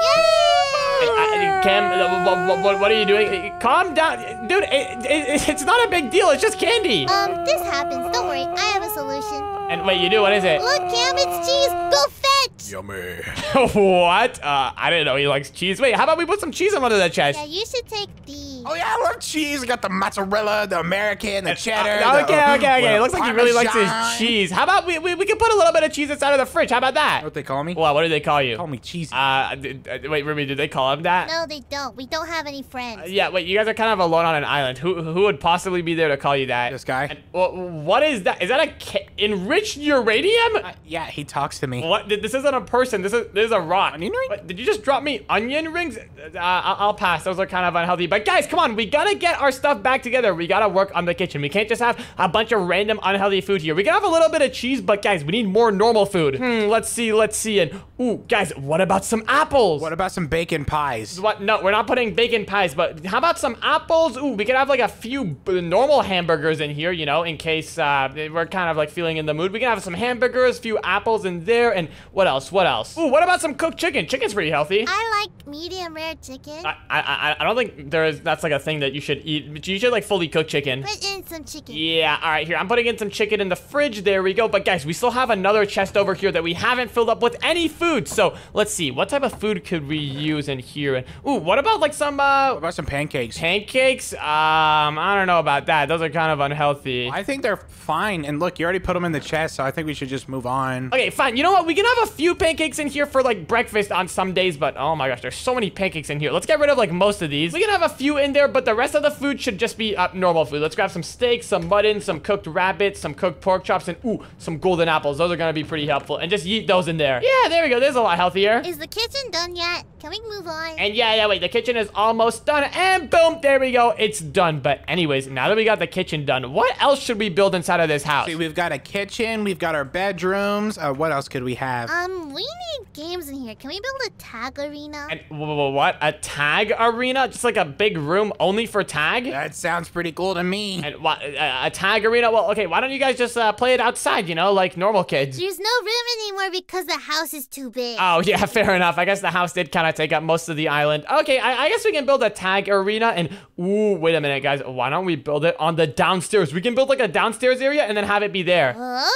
Yay! Cam, uh, what, what, what are you doing? Calm down. Dude, it, it, it's not a big deal. It's just candy. Um, this happens. Don't worry. I have a solution. And wait, you do? What is it? Look, Cam, it's cheese. Go fetch. Yummy. [laughs] what? Uh, I didn't know he likes cheese. Wait, how about we put some cheese on under that chest? Yeah, you should take these. Oh yeah, I love cheese. I got the mozzarella, the American, the cheddar. Uh, the, okay, uh, okay, okay. uh, It looks like he really likes his cheese. How about we, we, we can put a little bit of cheese inside of the fridge? How about that? What they call me? Well, what do they call you? Call me cheese. Uh, d- d- wait, Ruby, did they call him that? No, they don't. We don't have any friends. Yeah, wait, you guys are kind of alone on an island. Who who would possibly be there to call you that? This guy. And, well, what is that? Is that a enriched uranium? Uh, yeah, he talks to me. What? This isn't a person. This is this is a rock. Onion ring? What, did you just drop me onion rings? Uh, I'll, I'll pass. Those are kind of unhealthy. But guys, come on. We gotta get our stuff back together. We gotta work on the kitchen. We can't just have a bunch of random unhealthy food here. We can have a little bit of cheese, but guys, we need more normal food. Hmm. Let's see. Let's see. And ooh, guys, what about some apples? What about some bacon pies? What? No, we're not putting bacon pies, but how about some apples? Ooh, we could have like a few b- normal hamburgers in here, you know, in case uh, we're kind of like feeling in the mood. We can have some hamburgers, a few apples in there, and what else? What else? Ooh, what about some cooked chicken? Chicken's pretty healthy. I like medium rare chicken. I, I, I- I don't think there is that's like a thing that you should eat. But You should like fully cook chicken. Put in some chicken. Yeah, all right, here. I'm putting in some chicken in the fridge. There we go. But guys, we still have another chest over here that we haven't filled up with any food. So let's see. What type of food could we use in here? And ooh, what about like some uh, What about some pancakes? Pancakes? Um, I don't know about that. Those are kind of unhealthy. I think they're fine. And look, you already put them in the chest, so I think we should just move on. Okay, fine. You know what? We can have a few pancakes in here for like breakfast on some days, but oh my gosh, there's so many pancakes in here. Let's get rid of like most of these. We can have a few in there, but the rest of the food should just be uh, normal food. Let's grab some steak, some mutton, some cooked rabbit, some cooked pork chops, and ooh, some golden apples. Those are gonna be pretty helpful. And just eat those in there. Yeah, there we go. There's a lot healthier. Is the kitchen done yet? Can we move on? And yeah, yeah, wait, the kitchen is almost done. And boom, there we go. It's done. But anyways, now that we got the kitchen done, what else should we build inside of this house? See, we've got a kitchen, we've got our bedrooms. Uh, what else could we have? um, we need games in here. Can we build a tag arena? And wh- wh- what? A tag arena? Just like a big room only for tag? that sounds pretty cool to me. And what? A, a tag arena? Well, okay, why don't you guys just uh, play it outside, you know, like normal kids? There's no room anymore because the house is too big. Oh, [laughs] yeah, fair enough. I guess the house did kind of take up most of the island. Okay, I, I guess we can build a tag arena and, ooh, wait a minute, guys. Why don't we build it on the downstairs? We can build like a downstairs area and then have it be there. Okay.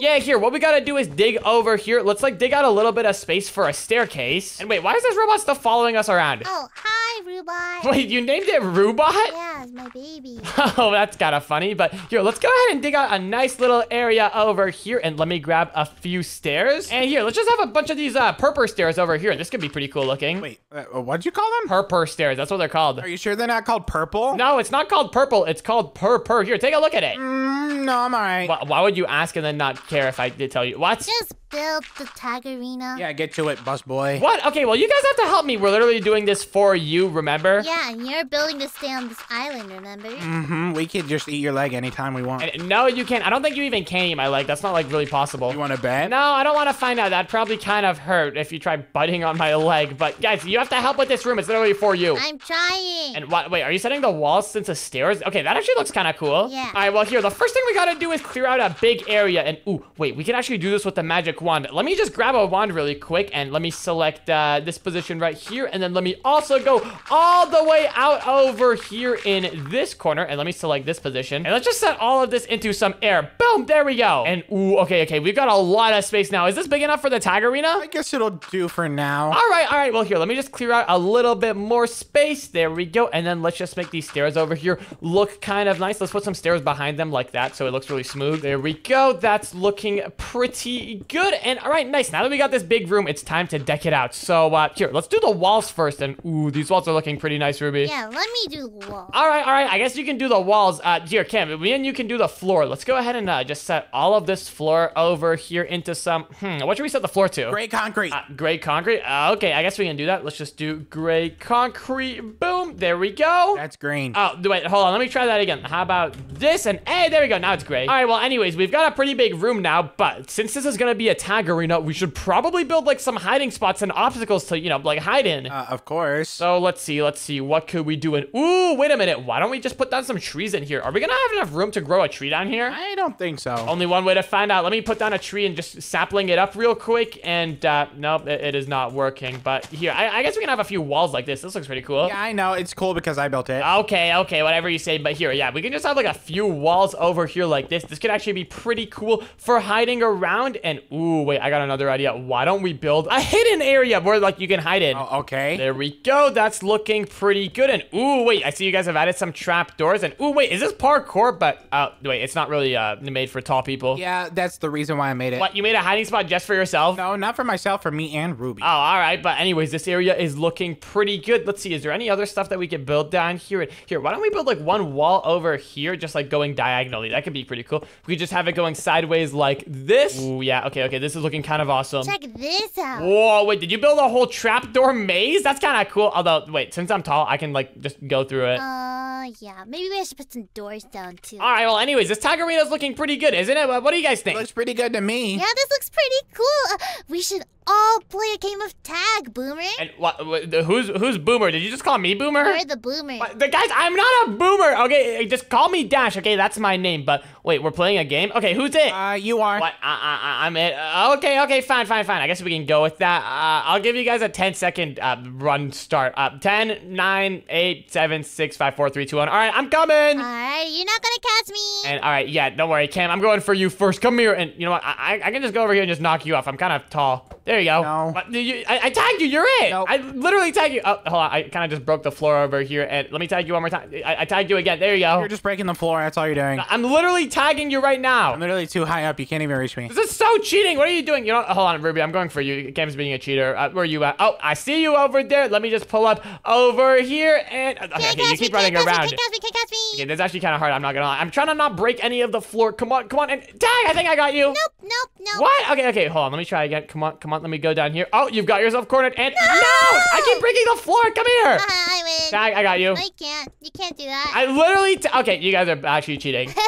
Yeah, here, what we gotta do is dig over here. Let's like dig out a little bit of space for a staircase. And wait, why is this robot still following us around? Oh, hi, Rubot. [laughs] Wait, you named it Rubot? Yeah, it's my baby. [laughs] Oh, that's kind of funny. But here, let's go ahead and dig out a nice little area over here. And let me grab a few stairs. And here, let's just have a bunch of these uh, purpur stairs over here. This could be pretty cool looking. Wait, uh, what'd you call them? Purpur stairs. That's what they're called. Are you sure they're not called purple? No, it's not called purple. It's called purr Here, take a look at it. Mm, no, I'm all right. Why, why would you ask and then not care if I did tell you? What? Just build the tag arena. Yeah, get to it, bus boy. What? Okay, well, you guys have to help me. We're literally doing this for you, remember? Yeah, and you're building to stay on this island, remember? Mm-hmm. We could just eat your leg anytime we want. And no, you can't. I don't think you even can eat my leg. That's not like really possible. You want to bet? No, I don't want to find out. That'd probably kind of hurt if you try biting on my leg. But guys, you have to help with this room. It's literally for you. I'm trying. And what? Wait, are you setting the walls since the stairs? Okay, that actually looks kind of cool. Yeah. All right. Well, here, the first thing we gotta do is clear out a big area. And ooh, wait, we can actually do this with the magic wand. Let me just grab a wand really quick, and let me select uh, this position right here, and then let me also go all the way out over here in this corner, and let me select this position, and let's just set all of this into some air. Boom, there we go. And ooh, okay, okay, we've got a lot of space now. Is this big enough for the tag arena? I guess it'll do for now. All right, all right. Well, here, let me just clear out a little bit more space. There we go. And then let's just make these stairs over here look kind of nice. Let's put some stairs behind them like that so it looks really smooth. There we go. That's looking pretty good. And all right, nice. Now that we got this big room, it's time to deck it out. So uh, here, let's do the walls first. And ooh, these walls are looking pretty nice, Ruby. yeah, let me do the wall. All right, all right. I guess you can do the walls. Uh, here, Cam, me and you can do the floor. Let's go ahead and uh, just set all of this floor over here into some. Hmm, what should we set the floor to? Gray concrete. Uh, gray concrete? Uh, okay, I guess we can do that. Let's just do gray concrete. Boom. There we go. That's green. Oh, wait, hold on. Let me try that again. How about this? And hey, there we go. Now it's gray. All right, well, anyways, we've got a pretty big room now, but since this is going to be a tag arena, we should probably build like some hiding spots and obstacles to, you know, like hide in. Uh, of course. So let's see, let's see, what could we do? And ooh, wait a minute. Why don't we just put down some trees in here? Are we gonna have enough room to grow a tree down here? I don't think so. Only one way to find out. Let me put down a tree and just sapling it up real quick. And uh, nope, it, it is not working. But here, I, I guess we can have a few walls like this. This looks pretty cool. Yeah, I know. It's cool because I built it. Okay, okay, whatever you say. But here, yeah, we can just have like a few walls over here like this. This could actually be pretty cool for hiding around. And ooh, wait, I got another idea. Why don't we build a hidden area where like you can hide in? Oh, okay. There we go. That's looking pretty good. And ooh, wait, I see you guys have added some trap doors. And ooh, wait, is this parkour? But uh, wait, it's not really uh made for tall people. Yeah, that's the reason why I made it. What? You made a hiding spot just for yourself? No, not for myself, for me and Ruby. Oh, all right. But anyways, this area is looking pretty good. Let's see. Is there any other stuff that we could build down here? Here, why don't we build like one wall over here, just like going diagonally? That could be pretty cool. We could just have it going sideways like this. Ooh, yeah. Okay, okay. This is looking kind of awesome. Check this out. Whoa, wait, did you build a whole trapdoor maze? That's kind of cool. Although, wait, since I'm tall, I can like just go through it. Uh, yeah. Maybe we should put some doors down too. All right, well, anyways, this tag arena's looking pretty good, isn't it? What what do you guys think? Looks pretty good to me. Yeah, this looks pretty cool. Uh, we should all play a game of tag, Boomer. And what, what who's who's Boomer? Did you just call me Boomer? You're the Boomer. What- The guys, I'm not a boomer. Okay, just call me Dash. Okay, that's my name. But wait, we're playing a game. Okay, who's it? Uh, you are. What? I, I, I- I'm it. Uh, okay, okay, fine, fine, fine. I guess we can go with that. Uh, I'll give you guys a 10 second uh, run start. Uh, 10, 9, 8, 7, 6, 5, 4, 3, 2, 1. All right, I'm coming. Alright, you're not gonna catch me. And all right, yeah, don't worry, Cam. I'm going for you first. Come here, and you know what? I, I I can just go over here and just knock you off. I'm kind of tall. There you go. No. What, you, I, I tagged you. You're it. Nope. I literally tagged you. Oh, hold on. I kind of just broke the floor over here. And let me tag you one more time. I, I tagged you again. There you go. You're just breaking the floor. That's all you're doing. I'm literally tagging you right now. I'm literally too high up. You can't even reach me. This is so cheating. What are you doing? You know, what? hold on, Ruby. I'm going for you. Cam's being a cheater. Uh, where are you at? Oh, I see you over there. Let me just pull up over here and okay, okay, you catch me, keep running can't around. Me, can't me, can't me. Okay, this is actually kind of hard. I'm not gonna lie. I'm trying to not break any of the floor. Come on, come on, and tag. I think I got you. Nope, nope, nope. What? Okay, okay, hold on. Let me try again. Come on, come on. Let me go down here. Oh, you've got yourself cornered. And no, I keep breaking the floor. Come here. Uh, I win. Tag, I got you. I can't. You can't do that. I literally. T- okay, you guys are actually cheating. [laughs]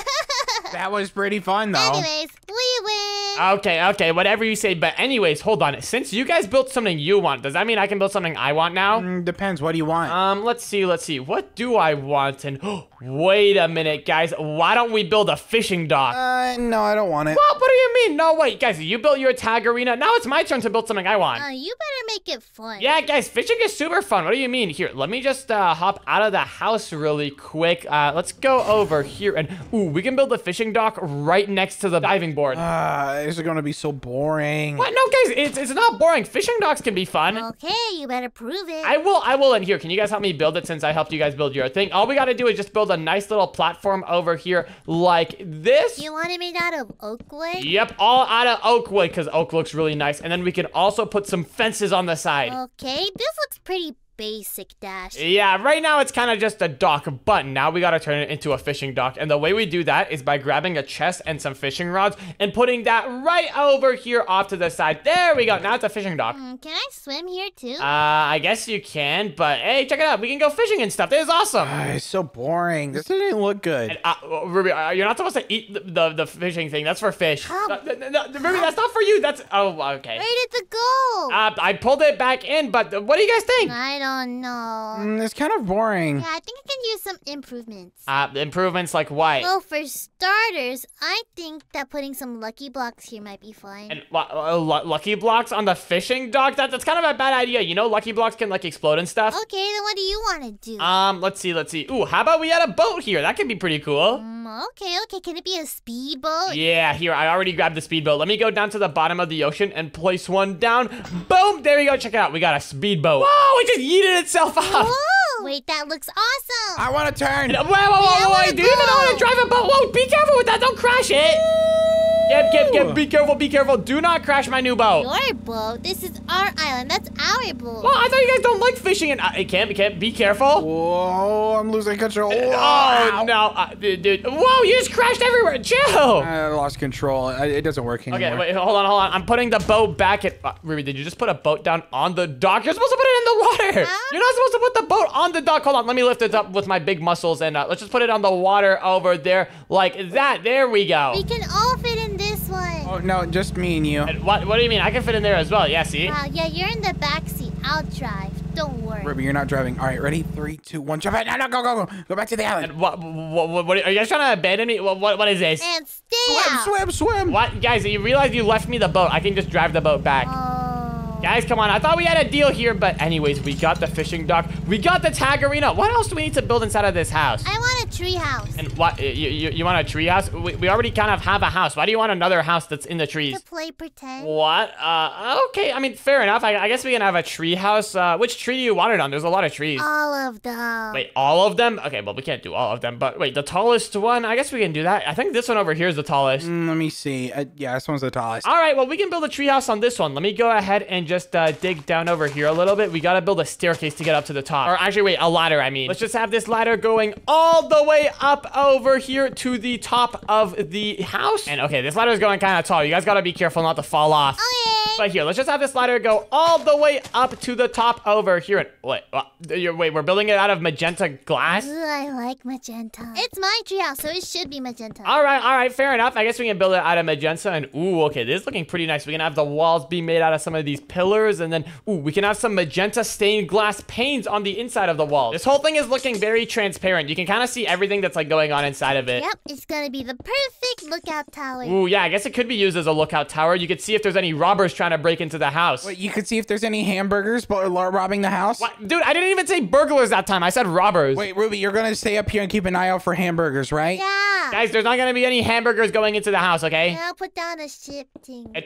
That was pretty fun, though. Anyways, we win. Okay, okay, whatever you say. But anyways, hold on. Since you guys built something you want, does that mean I can build something I want now? Mm, depends. What do you want? Um, let's see, let's see. What do I want? And [gasps] wait a minute, guys. Why don't we build a fishing dock? Uh, no, I don't want it. what? What do you mean? No, wait, guys. You built your tag arena. Now it's my turn to build something I want. Uh, you better make it fun. Yeah, guys, fishing is super fun. What do you mean? Here, let me just uh, hop out of the house really quick. Uh, let's go over here and ooh, we can build a fishing dock right next to the diving board. Uh, this is gonna be so boring. what? No, guys, it's, it's not boring. Fishing docks can be fun. Okay, you better prove it. I will, I will. And here, can you guys help me build it since I helped you guys build your thing? All we gotta do is just build a nice little platform over here like this. You want it made out of oak wood? Yep, all out of oak wood because oak looks really nice. And then we can also put some fences on the side. Okay, this looks pretty basic, Dash. Yeah, right now it's kind of just a dock, but now we gotta turn it into a fishing dock. And the way we do that is by grabbing a chest and some fishing rods and putting that right over here off to the side. There we go. Now it's a fishing dock. Mm, can I swim here too? Uh, I guess you can, but hey, check it out. We can go fishing and stuff. This is awesome. Uh, [sighs] it's so boring. This didn't look good. Uh, Ruby, uh, you're not supposed to eat the, the, the fishing thing. That's for fish. How? Uh, no, no, Ruby, that's not for you. That's oh, okay. Where did it go? Uh, I pulled it back in, but uh, what do you guys think? I don't know. Mm, it's kind of boring. Yeah, I think I can use some improvements. Uh, improvements like what? Well, for starters, I think that putting some lucky blocks here might be fun. And uh, lucky blocks on the fishing dock? That, that's kind of a bad idea. You know, lucky blocks can like explode and stuff. Okay, then what do you want to do? Um, let's see, let's see. Ooh, how about we add a boat here? That could be pretty cool. Mm, okay, okay. Can it be a speedboat? Yeah, here, I already grabbed the speedboat. Let me go down to the bottom of the ocean and place one down. Boom! There we go. Check it out. We got a speedboat. Whoa! It just yeeted itself off. Whoa! Wait, that looks awesome. I want to turn. Wait, whoa, whoa, whoa, whoa, wait, do you even know how to drive a boat? Whoa, be careful with that. Don't crash it. Mm. Yep, yep, yep. Be careful, be careful. Do not crash my new boat. Your boat. This is our island. That's our boat. Well, I thought you guys don't like fishing and uh, it can't, it can't. Be careful. Whoa, I'm losing control. Oh, no. Uh, dude, dude. Whoa, you just crashed everywhere. Chill. I lost control. I- It doesn't work anymore. Okay, wait, hold on, hold on. I'm putting the boat back at. Uh, Ruby, did you just put a boat down on the dock? You're supposed to put it in the water. Huh? You're not supposed to put the boat on the dock. Hold on, let me lift it up with my big muscles and uh, let's just put it on the water over there like that. There we go. We can all fit in this one. Oh, no, just me and you. And what, what do you mean? I can fit in there as well. Yeah, see? Wow, yeah, you're in the back seat. I'll drive. Don't worry. Ruby, you're not driving. All right, ready? Three, two, one, jump in. No, no, go, go, go. Go back to the island. And what, what, what, what, are you guys trying to abandon me? What, what, what is this? And stay Swim, out. swim, swim. What, guys? You realize you left me the boat? I can just drive the boat back. Oh. Guys, come on. I thought we had a deal here, but anyways, we got the fishing dock. We got the tag arena. What else do we need to build inside of this house? I want a tree house. And what? You, you, you want a tree house? We, we already kind of have a house. Why do you want another house that's in the trees? To play pretend. What? Uh, okay. I mean, fair enough. I, I guess we can have a tree house. Uh, which tree do you want it on? There's a lot of trees. All of them. Wait, all of them? Okay, well, we can't do all of them. But wait, the tallest one? I guess we can do that. I think this one over here is the tallest. Mm, let me see. Uh, yeah, this one's the tallest. All right, well, we can build a treehouse on this one. Let me go ahead and just uh, dig down over here a little bit. We gotta build a staircase to get up to the top. Or actually, wait, a ladder, I mean. Let's just have this ladder going all the way up over here to the top of the house. And okay, this ladder is going kind of tall. You guys gotta be careful not to fall off. Okay. But here, let's just have this ladder go all the way up to the top over here. And wait, what? Wait, we're building it out of magenta glass? Ooh, I like magenta. It's my treehouse, so it should be magenta. All right, all right, fair enough. I guess we can build it out of magenta. And ooh, okay, this is looking pretty nice. We can have the walls be made out of some of these pillars, and then ooh, we can have some magenta stained glass panes on the inside of the wall. This whole thing is looking very transparent. You can kind of see everything that's like going on inside of it. Yep, it's gonna be the perfect lookout tower. Ooh, yeah, I guess it could be used as a lookout tower. You could see if there's any robbers trying to break into the house. Wait, you could see if there's any hamburgers but robbing the house. What? Dude, I didn't even say burglars that time. I said robbers. Wait, Ruby, you're gonna stay up here and keep an eye out for hamburgers, right? Yeah. Guys, there's not gonna be any hamburgers going into the house, okay? Yeah, I'll put down a ship thing. [laughs]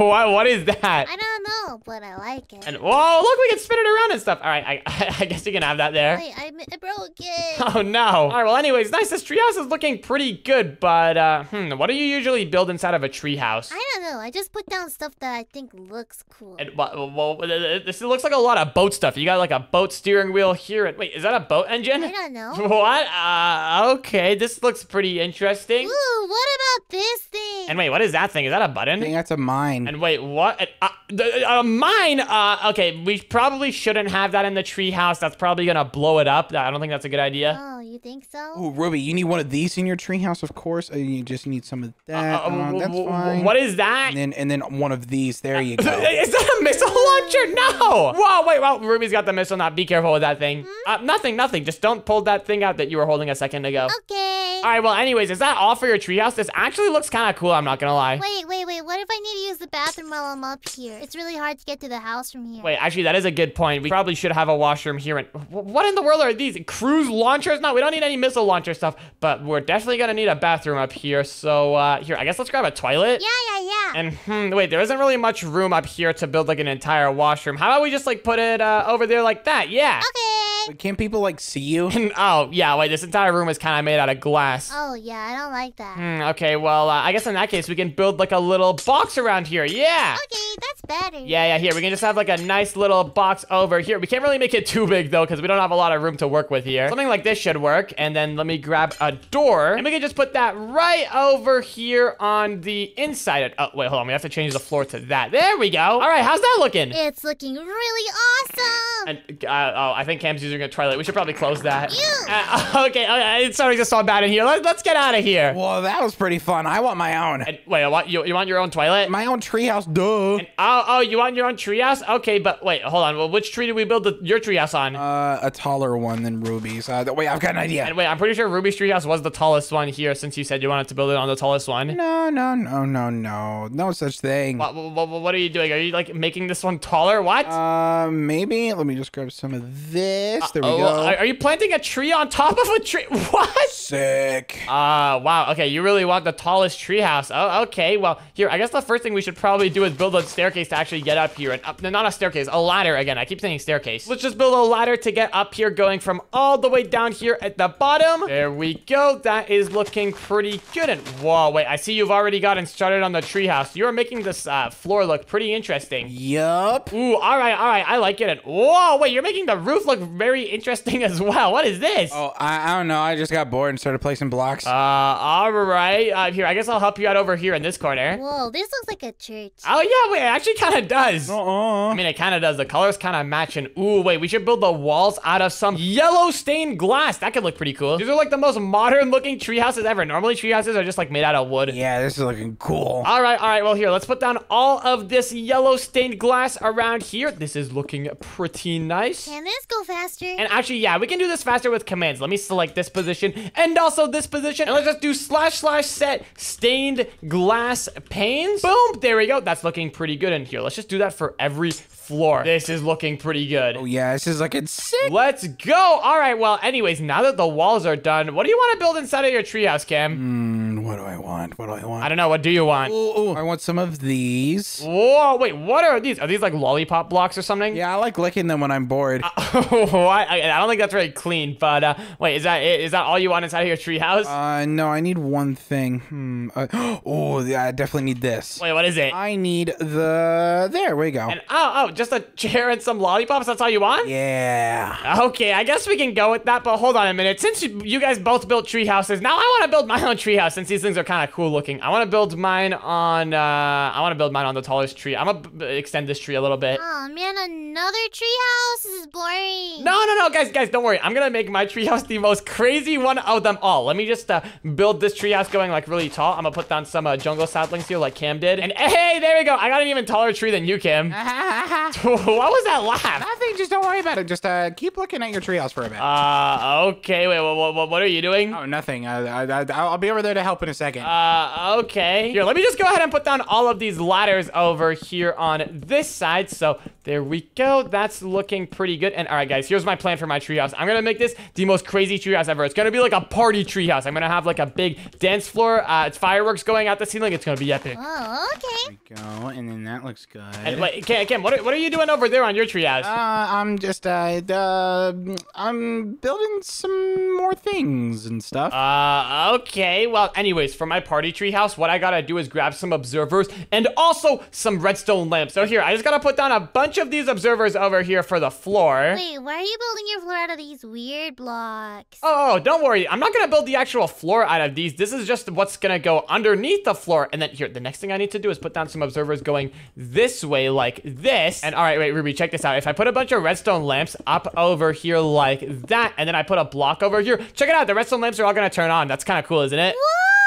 What, what is that? I don't know, but I like it. And whoa, look, we can spin it around and stuff. All right, I, [laughs] I guess you can have that there. Wait, I, I broke it. [laughs] Oh no. All right, well, anyways, nice. This treehouse is looking pretty good, but uh, hmm, what do you usually build inside of a treehouse? I don't know. I just put down stuff that I think looks cool. And well, well, this looks like a lot of boat stuff. You got like a boat steering wheel here. And wait, is that a boat engine? I don't know. [laughs] What? Uh, okay, this looks pretty interesting. Ooh, what about this thing? And wait, what is that thing? Is that a I think button? that's a mine. And wait, what? Uh, the, uh, mine? Uh, okay, we probably shouldn't have that in the treehouse. That's probably gonna blow it up. I don't think that's a good idea. oh, you think so? Ooh, Ruby, you need one of these in your treehouse, of course. Uh, you just need some of that. Uh, Uh, that's w- w- fine. What is that? And then and then one of these. There you go. [laughs] Is that a missile launcher? No! Whoa, wait, well, Ruby's got the missile now. Be careful with that thing. Uh, nothing, nothing. Just don't pull that thing out that you were holding a second ago. Okay. All right, well, anyways, is that all for your treehouse? This actually looks kind of cool, I'm not gonna lie. Wait, wait, wait. What if I need to use the bathroom while I'm up here? It's really hard to get to the house from here. Wait, actually, that is a good point. We probably should have a washroom here. And what in the world are these? Cruise launchers? No, we don't need any missile launcher stuff, but we're definitely gonna need a bathroom up here. So, uh, here, I guess let's grab a toilet. Yeah, yeah, yeah. And hmm, wait, there isn't really much room up here to build like an entire washroom. How about we just like put it uh, over there like that? Yeah. okay. But Can't people like see you? [laughs] And, oh, yeah, wait, this entire room is kind of made out of glass. Oh, yeah, I don't like that. Hmm, okay, well, uh, I guess in that case, we can build like a little box around here. Yeah. Okay, that's better. Yeah, yeah, here. We can just have like a nice little box over here. We can't really make it too big though, because we don't have a lot of room to work with here. Something like this should work. And then let me grab a door. And we can just put that right over here on the inside. Oh, wait, hold on. We have to change the floor to that. There we go. All right, how's that looking? It's looking really awesome. And, uh, oh, I think Cam's using a toilet. We should probably close that. Uh, [laughs] okay, okay, it's starting to so bad in here. Let, let's get out of here. Well, that was pretty fun. I want my own. And, wait, what? You, you want your own toilet? My own treehouse, duh. Oh, oh, you want your own treehouse? Okay, but wait, hold on. Well, which tree did we build the, your treehouse on? Uh, a taller one than Ruby's. Uh, wait, I've got an idea. and wait, I'm pretty sure Ruby's treehouse was the tallest one here since you said you wanted to build it on the tallest one. No, no, no, no, no. No such thing. What, what, what are you doing? Are you like making this one taller? What? Uh, maybe. Let me just grab some of this. There we oh, go. Are, are you planting a tree on top of a tree? [laughs] What? Sick. Uh, wow. Okay, you really want the tallest treehouse. Oh, okay. Well, here, I guess the first thing we should probably do is build a staircase to actually get up here. And up, no, not a staircase, a ladder. Again, I keep saying staircase. Let's just build a ladder to get up here, going from all the way down here at the bottom. There we go. That is looking pretty good. And whoa, wait, I see you've already gotten started on the treehouse. You're making this uh, floor look pretty interesting. Yup. Ooh, all right, all right. I like it. And whoa, wait, you're making the roof look very interesting [laughs] as well. What is this? Oh, I, I don't know. I just got bored and started placing blocks. Uh, all right. Uh, here, I guess I'll help you out over here in this corner. Whoa, this looks like a church. Oh, yeah, wait, it actually kind of does. uh-uh. I mean, it kind of does. The colors kind of match. And ooh, wait, we should build the walls out of some yellow stained glass. That could look pretty cool. These are like the most modern looking tree houses ever. Normally, tree houses are just like made out of wood. Yeah, this is looking cool. All right, all right. Well, here, let's put down all of this yellow stained glass around here. This is looking pretty nice. Can this go faster? And actually, yeah, we can do this faster with commands. Let me select this position and also this position. And let's just do slash slash set stained glass panes. Boom, there we go. That's looking pretty good in here. Let's just do that for every floor. This is looking pretty good. Oh, yeah, this is looking sick. Let's go. All right, well, anyways, now that the walls are done, what do you want to build inside of your treehouse, Cam? Hmm, what do I want? What do I want? I don't know. What do you want? Ooh, ooh, I want some of these. Whoa, wait, what are these? Are these like lollipop blocks or something? Yeah, I like licking them when I'm bored. [laughs] Oh, I, I don't think that's very clean, but uh, wait, is that? Is that all you want inside of your treehouse? Uh, no, I need one thing. Hmm. Uh, [gasps] oh, yeah, I definitely need this. wait, what is it? I need the. There we go. And oh, oh, just a chair and some lollipops. That's all you want? Yeah. Okay, I guess we can go with that. But hold on a minute. Since you, you guys both built tree houses, now I want to build my own tree house. Since these things are kind of cool looking, I want to build mine on. Uh, I want to build mine on the tallest tree. I'm gonna b- extend this tree a little bit. Oh man, another treehouse? This is boring. No, no, no, guys, guys, don't worry. I'm gonna make my treehouse the most crazy one of them all. Let me just uh, build this treehouse going like really tall. I'm gonna put down some uh, jungle saplings here, like Cam did. And hey, there we go. I got an even taller tree than you, Cam. [laughs] [laughs] what was that laugh? Nothing. Just don't worry about it. Just uh, keep looking at your treehouse for a bit. Uh, okay. Wait, what, what, what are you doing? oh, nothing. Uh, I, I, I'll be over there to help in a second. Uh, okay. Here, let me just go ahead and put down all of these ladders over here on this side. So there we go. That's looking pretty good. And all right, guys, here's my plan for my treehouse. I'm gonna make this the most crazy treehouse ever. It's gonna be like a party treehouse. I'm gonna have like a big dance floor. Uh, it's fireworks going out the ceiling. It's gonna be epic. Oh, okay. There we go, and then that looks good. And wait, Kim, Kim, what are, what are you doing over there on your treehouse? Uh, I'm just uh, uh, I'm building some more things and stuff. Uh, okay. Well, anyways, for my party tree house, what I gotta do is grab some observers and also some redstone lamps. So here, I just gotta put down a bunch of these observers over here for the floor. Wait, why are you building your floor out of these weird blocks? Oh, don't worry. I'm not gonna build the actual floor out of these. This is just what's gonna go underneath the floor. And then here, the next thing I need to do is put down some observers going this way like this. And all right, wait, Ruby, check this out. If I put a bunch of redstone lamps up over here like that, and then I put a block over here, check it out. The redstone lamps are all gonna turn on. That's kind of cool, isn't it? Whoa!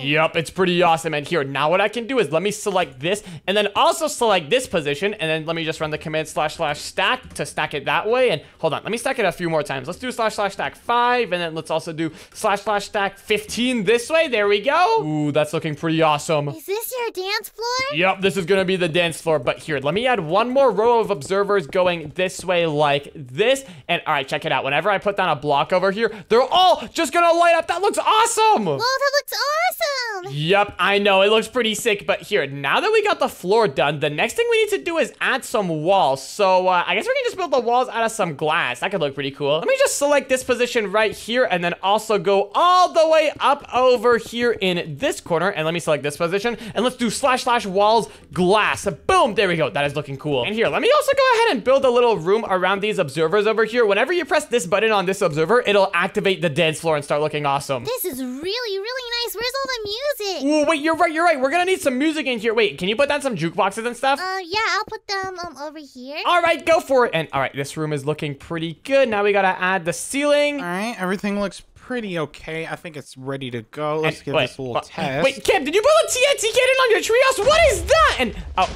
Yep, it's pretty awesome. And here, now what I can do is let me select this and then also select this position. And then let me just run the command slash slash stack to stack it that way. And hold on, let me stack it a few more times. Let's do slash slash stack five. And then let's also do slash slash stack 15 this way. There we go. Ooh, that's looking pretty awesome. Is this your dance floor? Yep, this is gonna be the dance floor. But here, let me add one more row of observers going this way like this. And all right, check it out. Whenever I put down a block over here, they're all just gonna light up. That looks awesome. Whoa, that looks awesome! Yep, I know, it looks pretty sick, but here, now that we got the floor done, the next thing we need to do is add some walls. So, uh, I guess we can just build the walls out of some glass. That could look pretty cool. Let me just select this position right here, and then also go all the way up over here in this corner, and let me select this position, and let's do slash slash walls glass. Boom, there we go, that is looking cool. And here, let me also go ahead and build a little room around these observers over here. Whenever you press this button on this observer, it'll activate the dance floor and start looking awesome. This is really, really nice. Where's all the music? Ooh, wait, you're right, you're right. We're gonna need some music in here. Wait, can you put down some jukeboxes and stuff? Uh, yeah, I'll put them um over here. all right, go for it. And all right, this room is looking pretty good. Now we gotta add the ceiling. All right, everything looks pretty okay. I think it's ready to go. Let's And- give wait, this a little what- test. Wait, Kim, did you build a TNT cannon on your treehouse? What is that? And oh,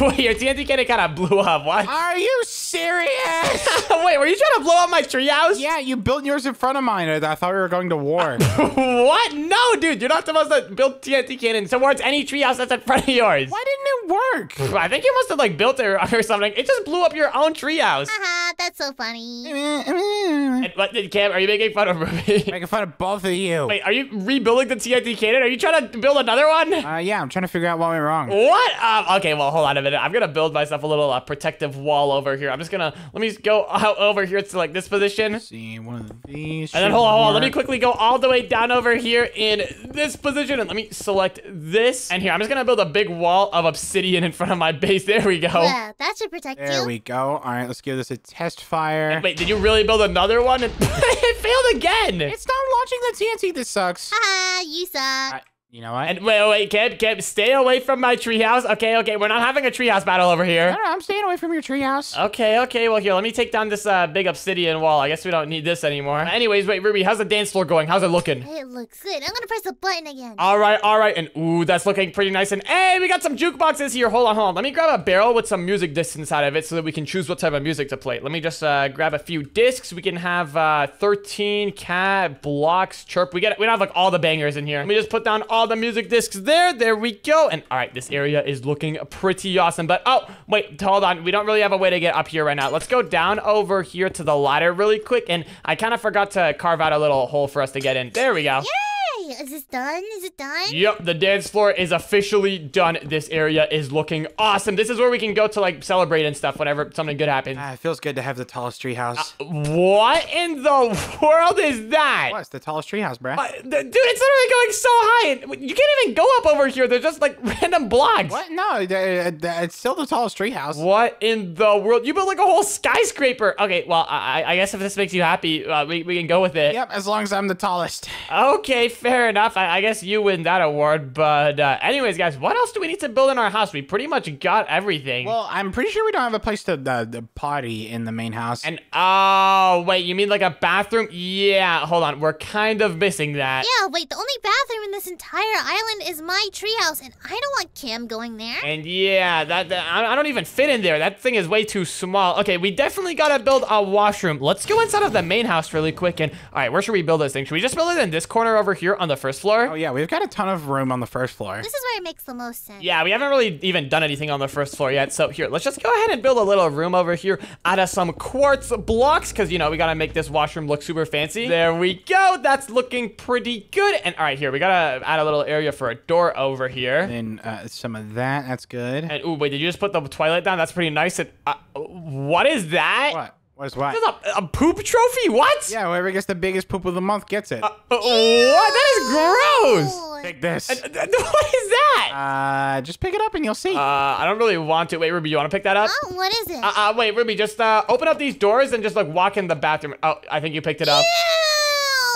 [laughs] wait, your TNT cannon kind of blew up. What? Are you serious? [laughs] wait, were you trying to blow up my treehouse? yeah, you built yours in front of mine. I I thought we were going to war. [laughs] what? No, dude, you're not supposed to build TNT cannons towards any treehouse that's in front of yours. Why didn't it work? [sighs] I think you must have like built it or something. It just blew up your own treehouse. Uh-huh, Haha, that's so funny. And what did Cam? Are you making fun of Ruby? Making fun of both of you. Wait, are you rebuilding the TNT cannon? Are you trying to build another one? Uh, yeah, I'm trying to figure out what went wrong. What? Um, okay, well, hold on a minute. I'm gonna build myself a little uh, protective wall over here. I'm just gonna let me go [laughs] out over here to like this position, and see, one of these. And then hold on, hold on. Let me quickly go all the way down over here in this position, and let me select this. And here, I'm just gonna build a big wall of obsidian in front of my base. [laughs] There we go. Yeah, that should protect There you. we go. All right, let's give this a test fire. Wait, did you really build another one? [laughs] It failed again. It's not launching the TNT. This sucks. Haha, you suck. You know what? And wait, wait, wait, Kip, Kip, stay away from my treehouse. Okay, okay, we're not having a treehouse battle over here. no, no, I'm staying away from your treehouse. Okay, okay, well here, let me take down this uh, big obsidian wall. I guess we don't need this anymore. Anyways, wait, Ruby, how's the dance floor going? How's it looking? It looks good. I'm gonna press the button again. All right, all right, and ooh, that's looking pretty nice. And hey, we got some jukeboxes here. Hold on, hold on. Let me grab a barrel with some music discs inside of it so that we can choose what type of music to play. Let me just uh, grab a few discs. We can have uh, 13 cat blocks chirp. We get we don't have like all the bangers in here. Let me just put down all the music discs there. There we go. And all right, this area is looking pretty awesome. But oh, wait, hold on. We don't really have a way to get up here right now. Let's go down over here to the ladder really quick. And I kind of forgot to carve out a little hole for us to get in. There we go. Yay! Is this done? Is it done? Yep, the dance floor is officially done. This area is looking awesome. This is where we can go to like celebrate and stuff whenever something good happens. Ah, it feels good to have the tallest treehouse. what in the world is that? What's the tallest treehouse, bruh? Uh, Dude, it's literally going so high. and You can't even go up over here. There's just like [laughs] random blocks. What? No, th- th- th- it's still the tallest treehouse. What in the world? You built like a whole skyscraper. Okay, well, I, I guess if this makes you happy, uh, we, we can go with it. Yep, as long as I'm the tallest. Okay, fair enough. I, I guess you win that award. But, uh, anyways, guys, what else do we need to build in our house? We pretty much got everything. Well, I'm pretty sure we don't have a place to uh, the potty in the main house. and oh, wait, you mean like a bathroom? Yeah, hold on. We're kind of missing that. Yeah, wait, the only bathroom in this entire island is my treehouse, and I don't want Kim going there. And yeah, that, that I I don't even fit in there. That thing is way too small. Okay, we definitely gotta build a washroom. Let's go inside of the main house really quick. And all right, where should we build this thing? Should we just build it in this corner over here on on the first floor. Oh yeah, we've got a ton of room on the first floor. This is where it makes the most sense. Yeah, we haven't really even done anything on the first floor yet. So here, let's just go ahead and build a little room over here out of some quartz blocks because, you know, we got to make this washroom look super fancy. There we go. That's looking pretty good. And all right, here, we got to add a little area for a door over here. And uh, some of that. That's good. And, ooh, wait, did you just put the toilet down? That's pretty nice. And, uh, what is that? What? What is what? This is a, a poop trophy? What? Yeah, whoever gets the biggest poop of the month gets it. Uh, what? That is gross. Take this. Uh, th- th- What is that? Uh, just pick it up and you'll see. Uh, I don't really want to. Wait, Ruby, you want to pick that up? oh, what is it? Uh, uh, wait, Ruby, just uh, open up these doors and just like walk in the bathroom. Oh, I think you picked it up. Ew!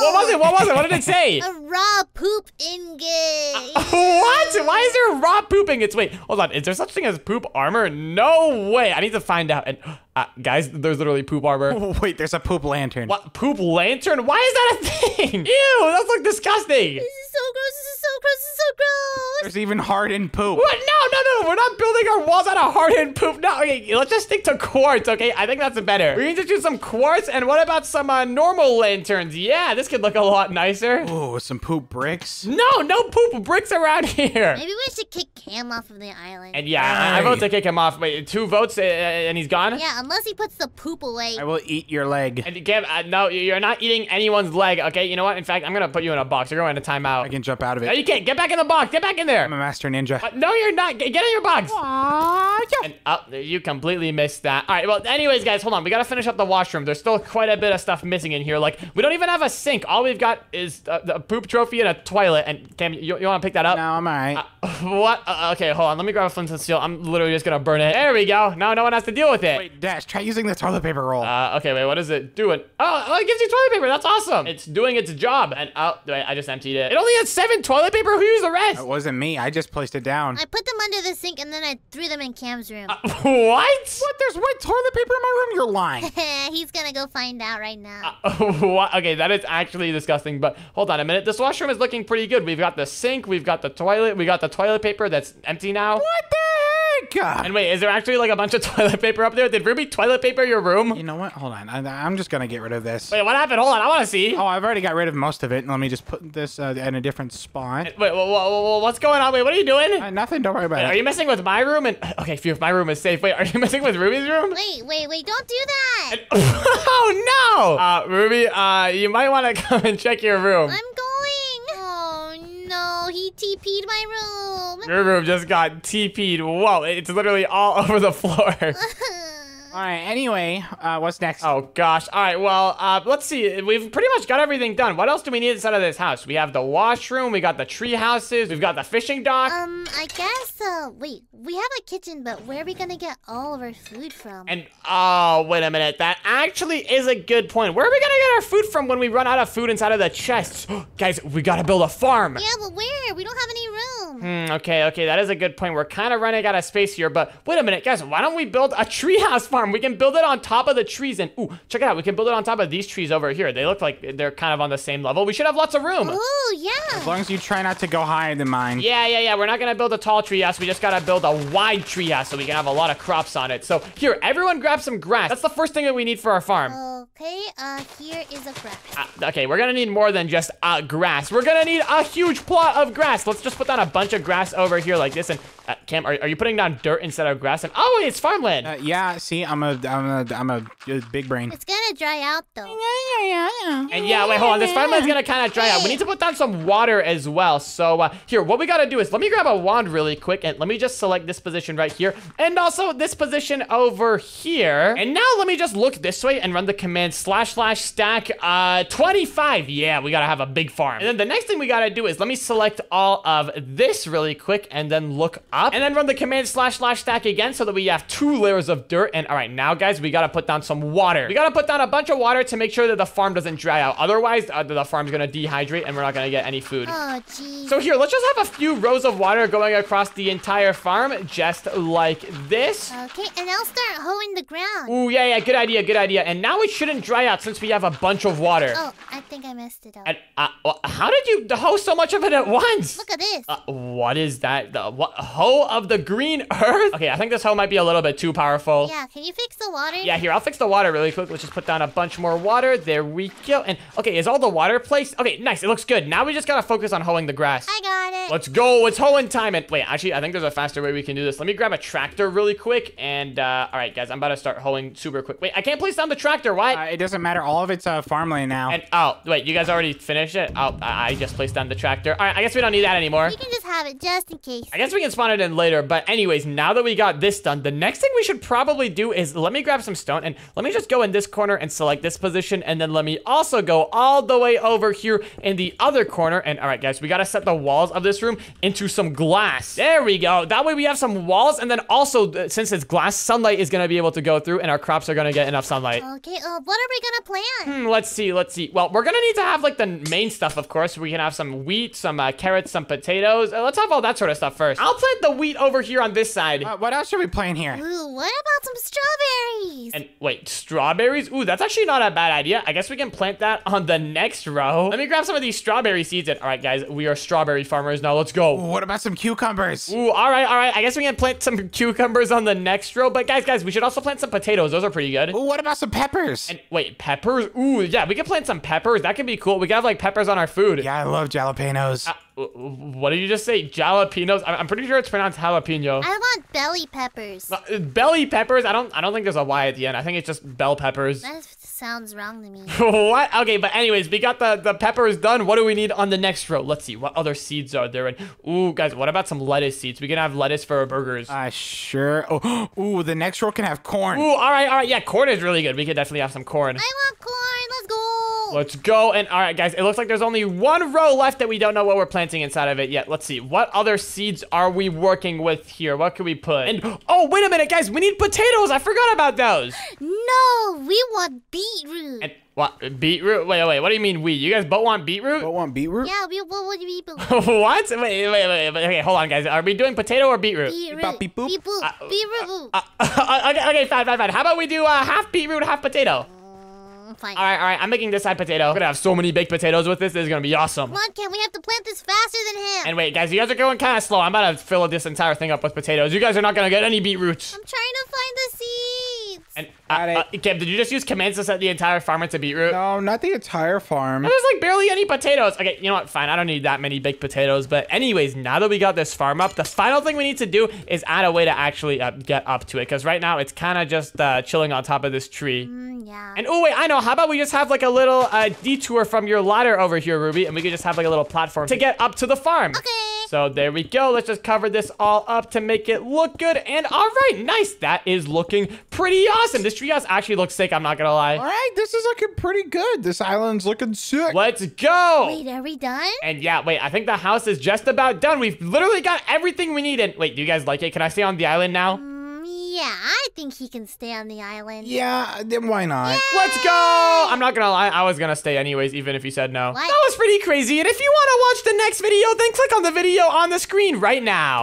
What was it? What was it? What did it say? [laughs] A raw poop ingot. [laughs] what? Why is there raw pooping? It's wait, hold on. Is there such thing as poop armor? No way. I need to find out. And uh, guys, there's literally poop armor. Oh, [laughs] wait, there's a poop lantern. What? Poop lantern? Why is that a thing? Ew, that's like disgusting. This is so gross. This is so gross. This is so gross. There's even hardened poop. What? No, no, no. We're not building our walls out of hardened poop. No, okay, let's just stick to quartz, okay? I think that's better. We need to do some quartz, and what about some uh, normal lanterns? Yeah, this could look a lot nicer. Oh, some poop bricks. No, no poop bricks around [laughs] here. Maybe we should kick off of the island. And yeah, I, I vote to kick him off. Wait, two votes, uh, and he's gone? yeah, unless he puts the poop away. I will eat your leg. And Cam, uh, no, you're not eating anyone's leg, okay? You know what? In fact, I'm gonna put you in a box. You're going to timeout. I can jump out of it. No, it. you can't. Get back in the box. Get back in there. I'm a master ninja. Uh, no, you're not. Get, get in your box. And oh, you completely missed that. All right. Well, anyways, guys, hold on. We gotta finish up the washroom. There's still quite a bit of stuff missing in here. Like, we don't even have a sink. All we've got is a, the poop trophy and a toilet. And Cam, you, you want to pick that up? No, I'm alright. [laughs] what? Uh, okay, hold on. Let me grab a flint and steel. I'm literally just gonna burn it. There we go. Now no one has to deal with it. Wait, Dash, try using the toilet paper roll. Uh, okay, wait, what is it doing? Oh, oh, it gives you toilet paper. That's awesome. It's doing its job. And oh, wait, I just emptied it. It only had seven toilet paper. Who used the rest? it wasn't me. I just placed it down. I put them under the sink and then I threw them in Cam's room. Uh, [laughs] what? What? There's wet toilet paper in my room? You're lying. [laughs] He's gonna go find out right now. [laughs] what? Okay, that is actually disgusting. But hold on a minute. This washroom is looking pretty good. We've got the sink. We've got the toilet. We got the toilet paper that's empty now. what the heck? And wait, is there actually like a bunch of [laughs] toilet paper up there? Did Ruby toilet paper your room? You know what? Hold on. I, I'm just gonna get rid of this. Wait, what happened? Hold on, I want to see. Oh, I've already got rid of most of it. Let me just put this uh, in a different spot. Wait, wha- wha- wha- what's going on? Wait, what are you doing? Uh, nothing. Don't worry about Are it. Are you messing with my room? And [sighs] okay, phew, my room is safe. Wait, are you [laughs] messing with Ruby's room? Wait, wait, wait! Don't do that. [laughs] oh no! Uh, Ruby, uh, you might want to come and check your room. I'm going. Oh he TP'd my room. Your room just got TP'd. Whoa, it's literally all [laughs] over the floor. [laughs] All right. Anyway, uh, what's next? Oh gosh. All right. Well, uh, let's see. We've pretty much got everything done. What else do we need inside of this house? We have the washroom. We got the tree houses. We've got the fishing dock. um, I guess. Uh, wait, we have a kitchen, but where are we gonna get all of our food from? and oh, wait a minute. That actually is a good point. Where are we gonna get our food from when we run out of food inside of the chests? [gasps] Guys, we gotta build a farm. yeah, but where? We don't have any room. Hmm, okay, okay, that is a good point. We're kind of running out of space here, but wait a minute, guys. Why don't we build a treehouse farm? We can build it on top of the trees, and ooh, check it out. We can build it on top of these trees over here. They look like they're kind of on the same level. We should have lots of room. Oh yeah, As long as you try not to go higher than mine. Yeah, yeah, yeah. We're not gonna build a tall treehouse. We just gotta build a wide treehouse so we can have a lot of crops on it. So here, everyone grab some grass. That's the first thing that we need for our farm. Okay. Uh, here is a grass. Uh, okay, we're gonna need more than just uh, grass. We're gonna need a huge plot of grass. Let's just put down a bunch of grass over here like this. And uh, Cam, are, are you putting down dirt instead of grass? And oh, it's farmland. Uh, yeah. See, I'm a, I'm a, I'm a, big brain. It's gonna dry out though. Yeah, yeah, yeah. And yeah, wait, hold on. This farmland's gonna kind of dry out. We need to put down some water as well. So uh, here, what we gotta do is let me grab a wand really quick and let me just select this position right here, and also this position over here. And now let me just look this way and run the command slash slash stack uh 25. Yeah, we gotta have a big farm. And then the next thing we gotta do is let me select all of this really quick and then look up and then run the command slash slash stack again so that we have two layers of dirt. And all right, now guys, we gotta put down some water. We gotta put down a bunch of water to make sure that the farm doesn't dry out. Otherwise, uh, the farm's gonna dehydrate and we're not gonna get any food. Oh geez. So here, let's just have a few rows of water going across the entire farm, just like this. Okay, and I'll start hoeing the ground. Ooh, yeah, yeah, good idea, good idea. And now it shouldn't dry out since we have a bunch of water. Oh, I think I messed it up. And uh, well, how did you hoe so much of it at once? Look at this. Uh, what is that? The, what? Hoe of the green earth. Okay, I think this hoe might be a little bit too powerful. Yeah, can you fix the water? Yeah, here, I'll fix the water really quick. Let's just put down a bunch more water. There we go. And, okay, is all the water placed? Okay, nice. It looks good. Now we just gotta focus on hoeing the grass. I got it. Let's go. It's hoeing time. And wait, actually, I think there's a faster way we can do this. Let me grab a tractor really quick. And, uh, all right, guys, I'm about to start hoeing super quick. Wait, I can't place down the tractor. Why? Uh, it doesn't matter. All of it's uh, farmland now. and, oh, wait, you guys already finished it? Oh, I I just placed down the tractor. All right, I guess we don't need that anymore. You can just have it just in case. I guess we can spawn it in later, but anyways, now that we got this done, the next thing we should probably do is let me grab some stone and let me just go in this corner and select this position, and then let me also go all the way over here in the other corner. And all right, guys, we gotta set the walls of this room into some glass. There we go. That way we have some walls, and then also, uh, since it's glass, sunlight is gonna be able to go through, and our crops are gonna get enough sunlight. Okay, uh, what are we gonna plant? Hmm, let's see, let's see. Well, we're gonna need to have like the main stuff, of course. We can have some wheat, some uh, carrots, some potatoes. Uh, let's have all that sort of stuff first. I'll plant the wheat over here on this side. Uh, what else should we plant here? Ooh, what about some strawberries? And wait, strawberries? Ooh, that's actually not a bad idea. I guess we can plant that on the next row. Let me grab some of these strawberry seeds. And all right, guys, we are strawberry farmers now. Let's go. What about some cucumbers? Ooh, all right, all right. I guess we can plant some cucumbers on the next row. But guys, guys, we should also plant some potatoes. Those are pretty good. Ooh, what about some peppers? And wait, peppers? Ooh, yeah, we can plant some peppers. That could be cool. We can have like peppers on our food. yeah, I love jalapenos. Uh, what did you just say? Jalapenos? I- I'm pretty sure it's pronounced jalapeno. I want belly peppers. Uh, belly peppers? I don't. I don't think there's a Y at the end. I think it's just bell peppers. That sounds wrong to me. [laughs] what? Okay, but anyways, we got the the peppers done. What do we need on the next row? Let's see. What other seeds are there? And ooh, guys, what about some lettuce seeds? We can have lettuce for our burgers. Uh, sure. Oh, [gasps] ooh, the next row can have corn. Ooh, all right, all right. Yeah, corn is really good. We could definitely have some corn. I want corn. Let's go. And all right, guys, it looks like there's only one row left that we don't know what we're planting inside of it yet. Let's see. What other seeds are we working with here? What can we put? And oh, wait a minute, guys. We need potatoes. I forgot about those. No, we want beetroot. And what? Beetroot? Wait, wait. What do you mean we? You guys both want beetroot? What want beetroot? yeah, we [laughs] what would we be? what? Wait, wait, wait, wait. Okay, hold on, guys. Are we doing potato or beetroot? Beetroot. beep boop? Beep boop. Beetroot. Uh, [laughs] okay, okay, fine, fine, fine. How about we do uh, half beetroot, half potato? All right, all right. I'm making this side potato. We're gonna have so many baked potatoes with this. This is gonna be awesome. Come on, Ken. We have to plant this faster than him. And wait, guys, you guys are going kind of slow. I'm about to fill this entire thing up with potatoes. You guys are not gonna get any beetroots. I'm trying to find the seeds. And Got uh, it. uh, Kim, did you just use commands to set the entire farm into beetroot? No, not the entire farm. There's like barely any potatoes. Okay, you know what? Fine. I don't need that many baked potatoes. But anyways, now that we got this farm up, the final thing we need to do is add a way to actually uh, get up to it. Because right now it's kind of just uh, chilling on top of this tree. Mm, yeah. And oh wait, I know. How about we just have like a little uh, detour from your ladder over here, Ruby, and we could just have like a little platform to get up to the farm. okay. So there we go. Let's just cover this all up to make it look good. And all right, nice. That is looking pretty awesome. This treehouse actually looks sick. I'm not gonna lie. All right, this is looking pretty good. This island's looking sick. Let's go. Wait, are we done? And yeah, wait, I think the house is just about done. We've literally got everything we need. And wait, do you guys like it? Can I stay on the island now? Mm, yeah, I think he can stay on the island. Yeah, then why not? Let's go! I'm not gonna lie, I was gonna stay anyways, even if you said no. What? That was pretty crazy. And if you wanna watch the next video, then click on the video on the screen right now.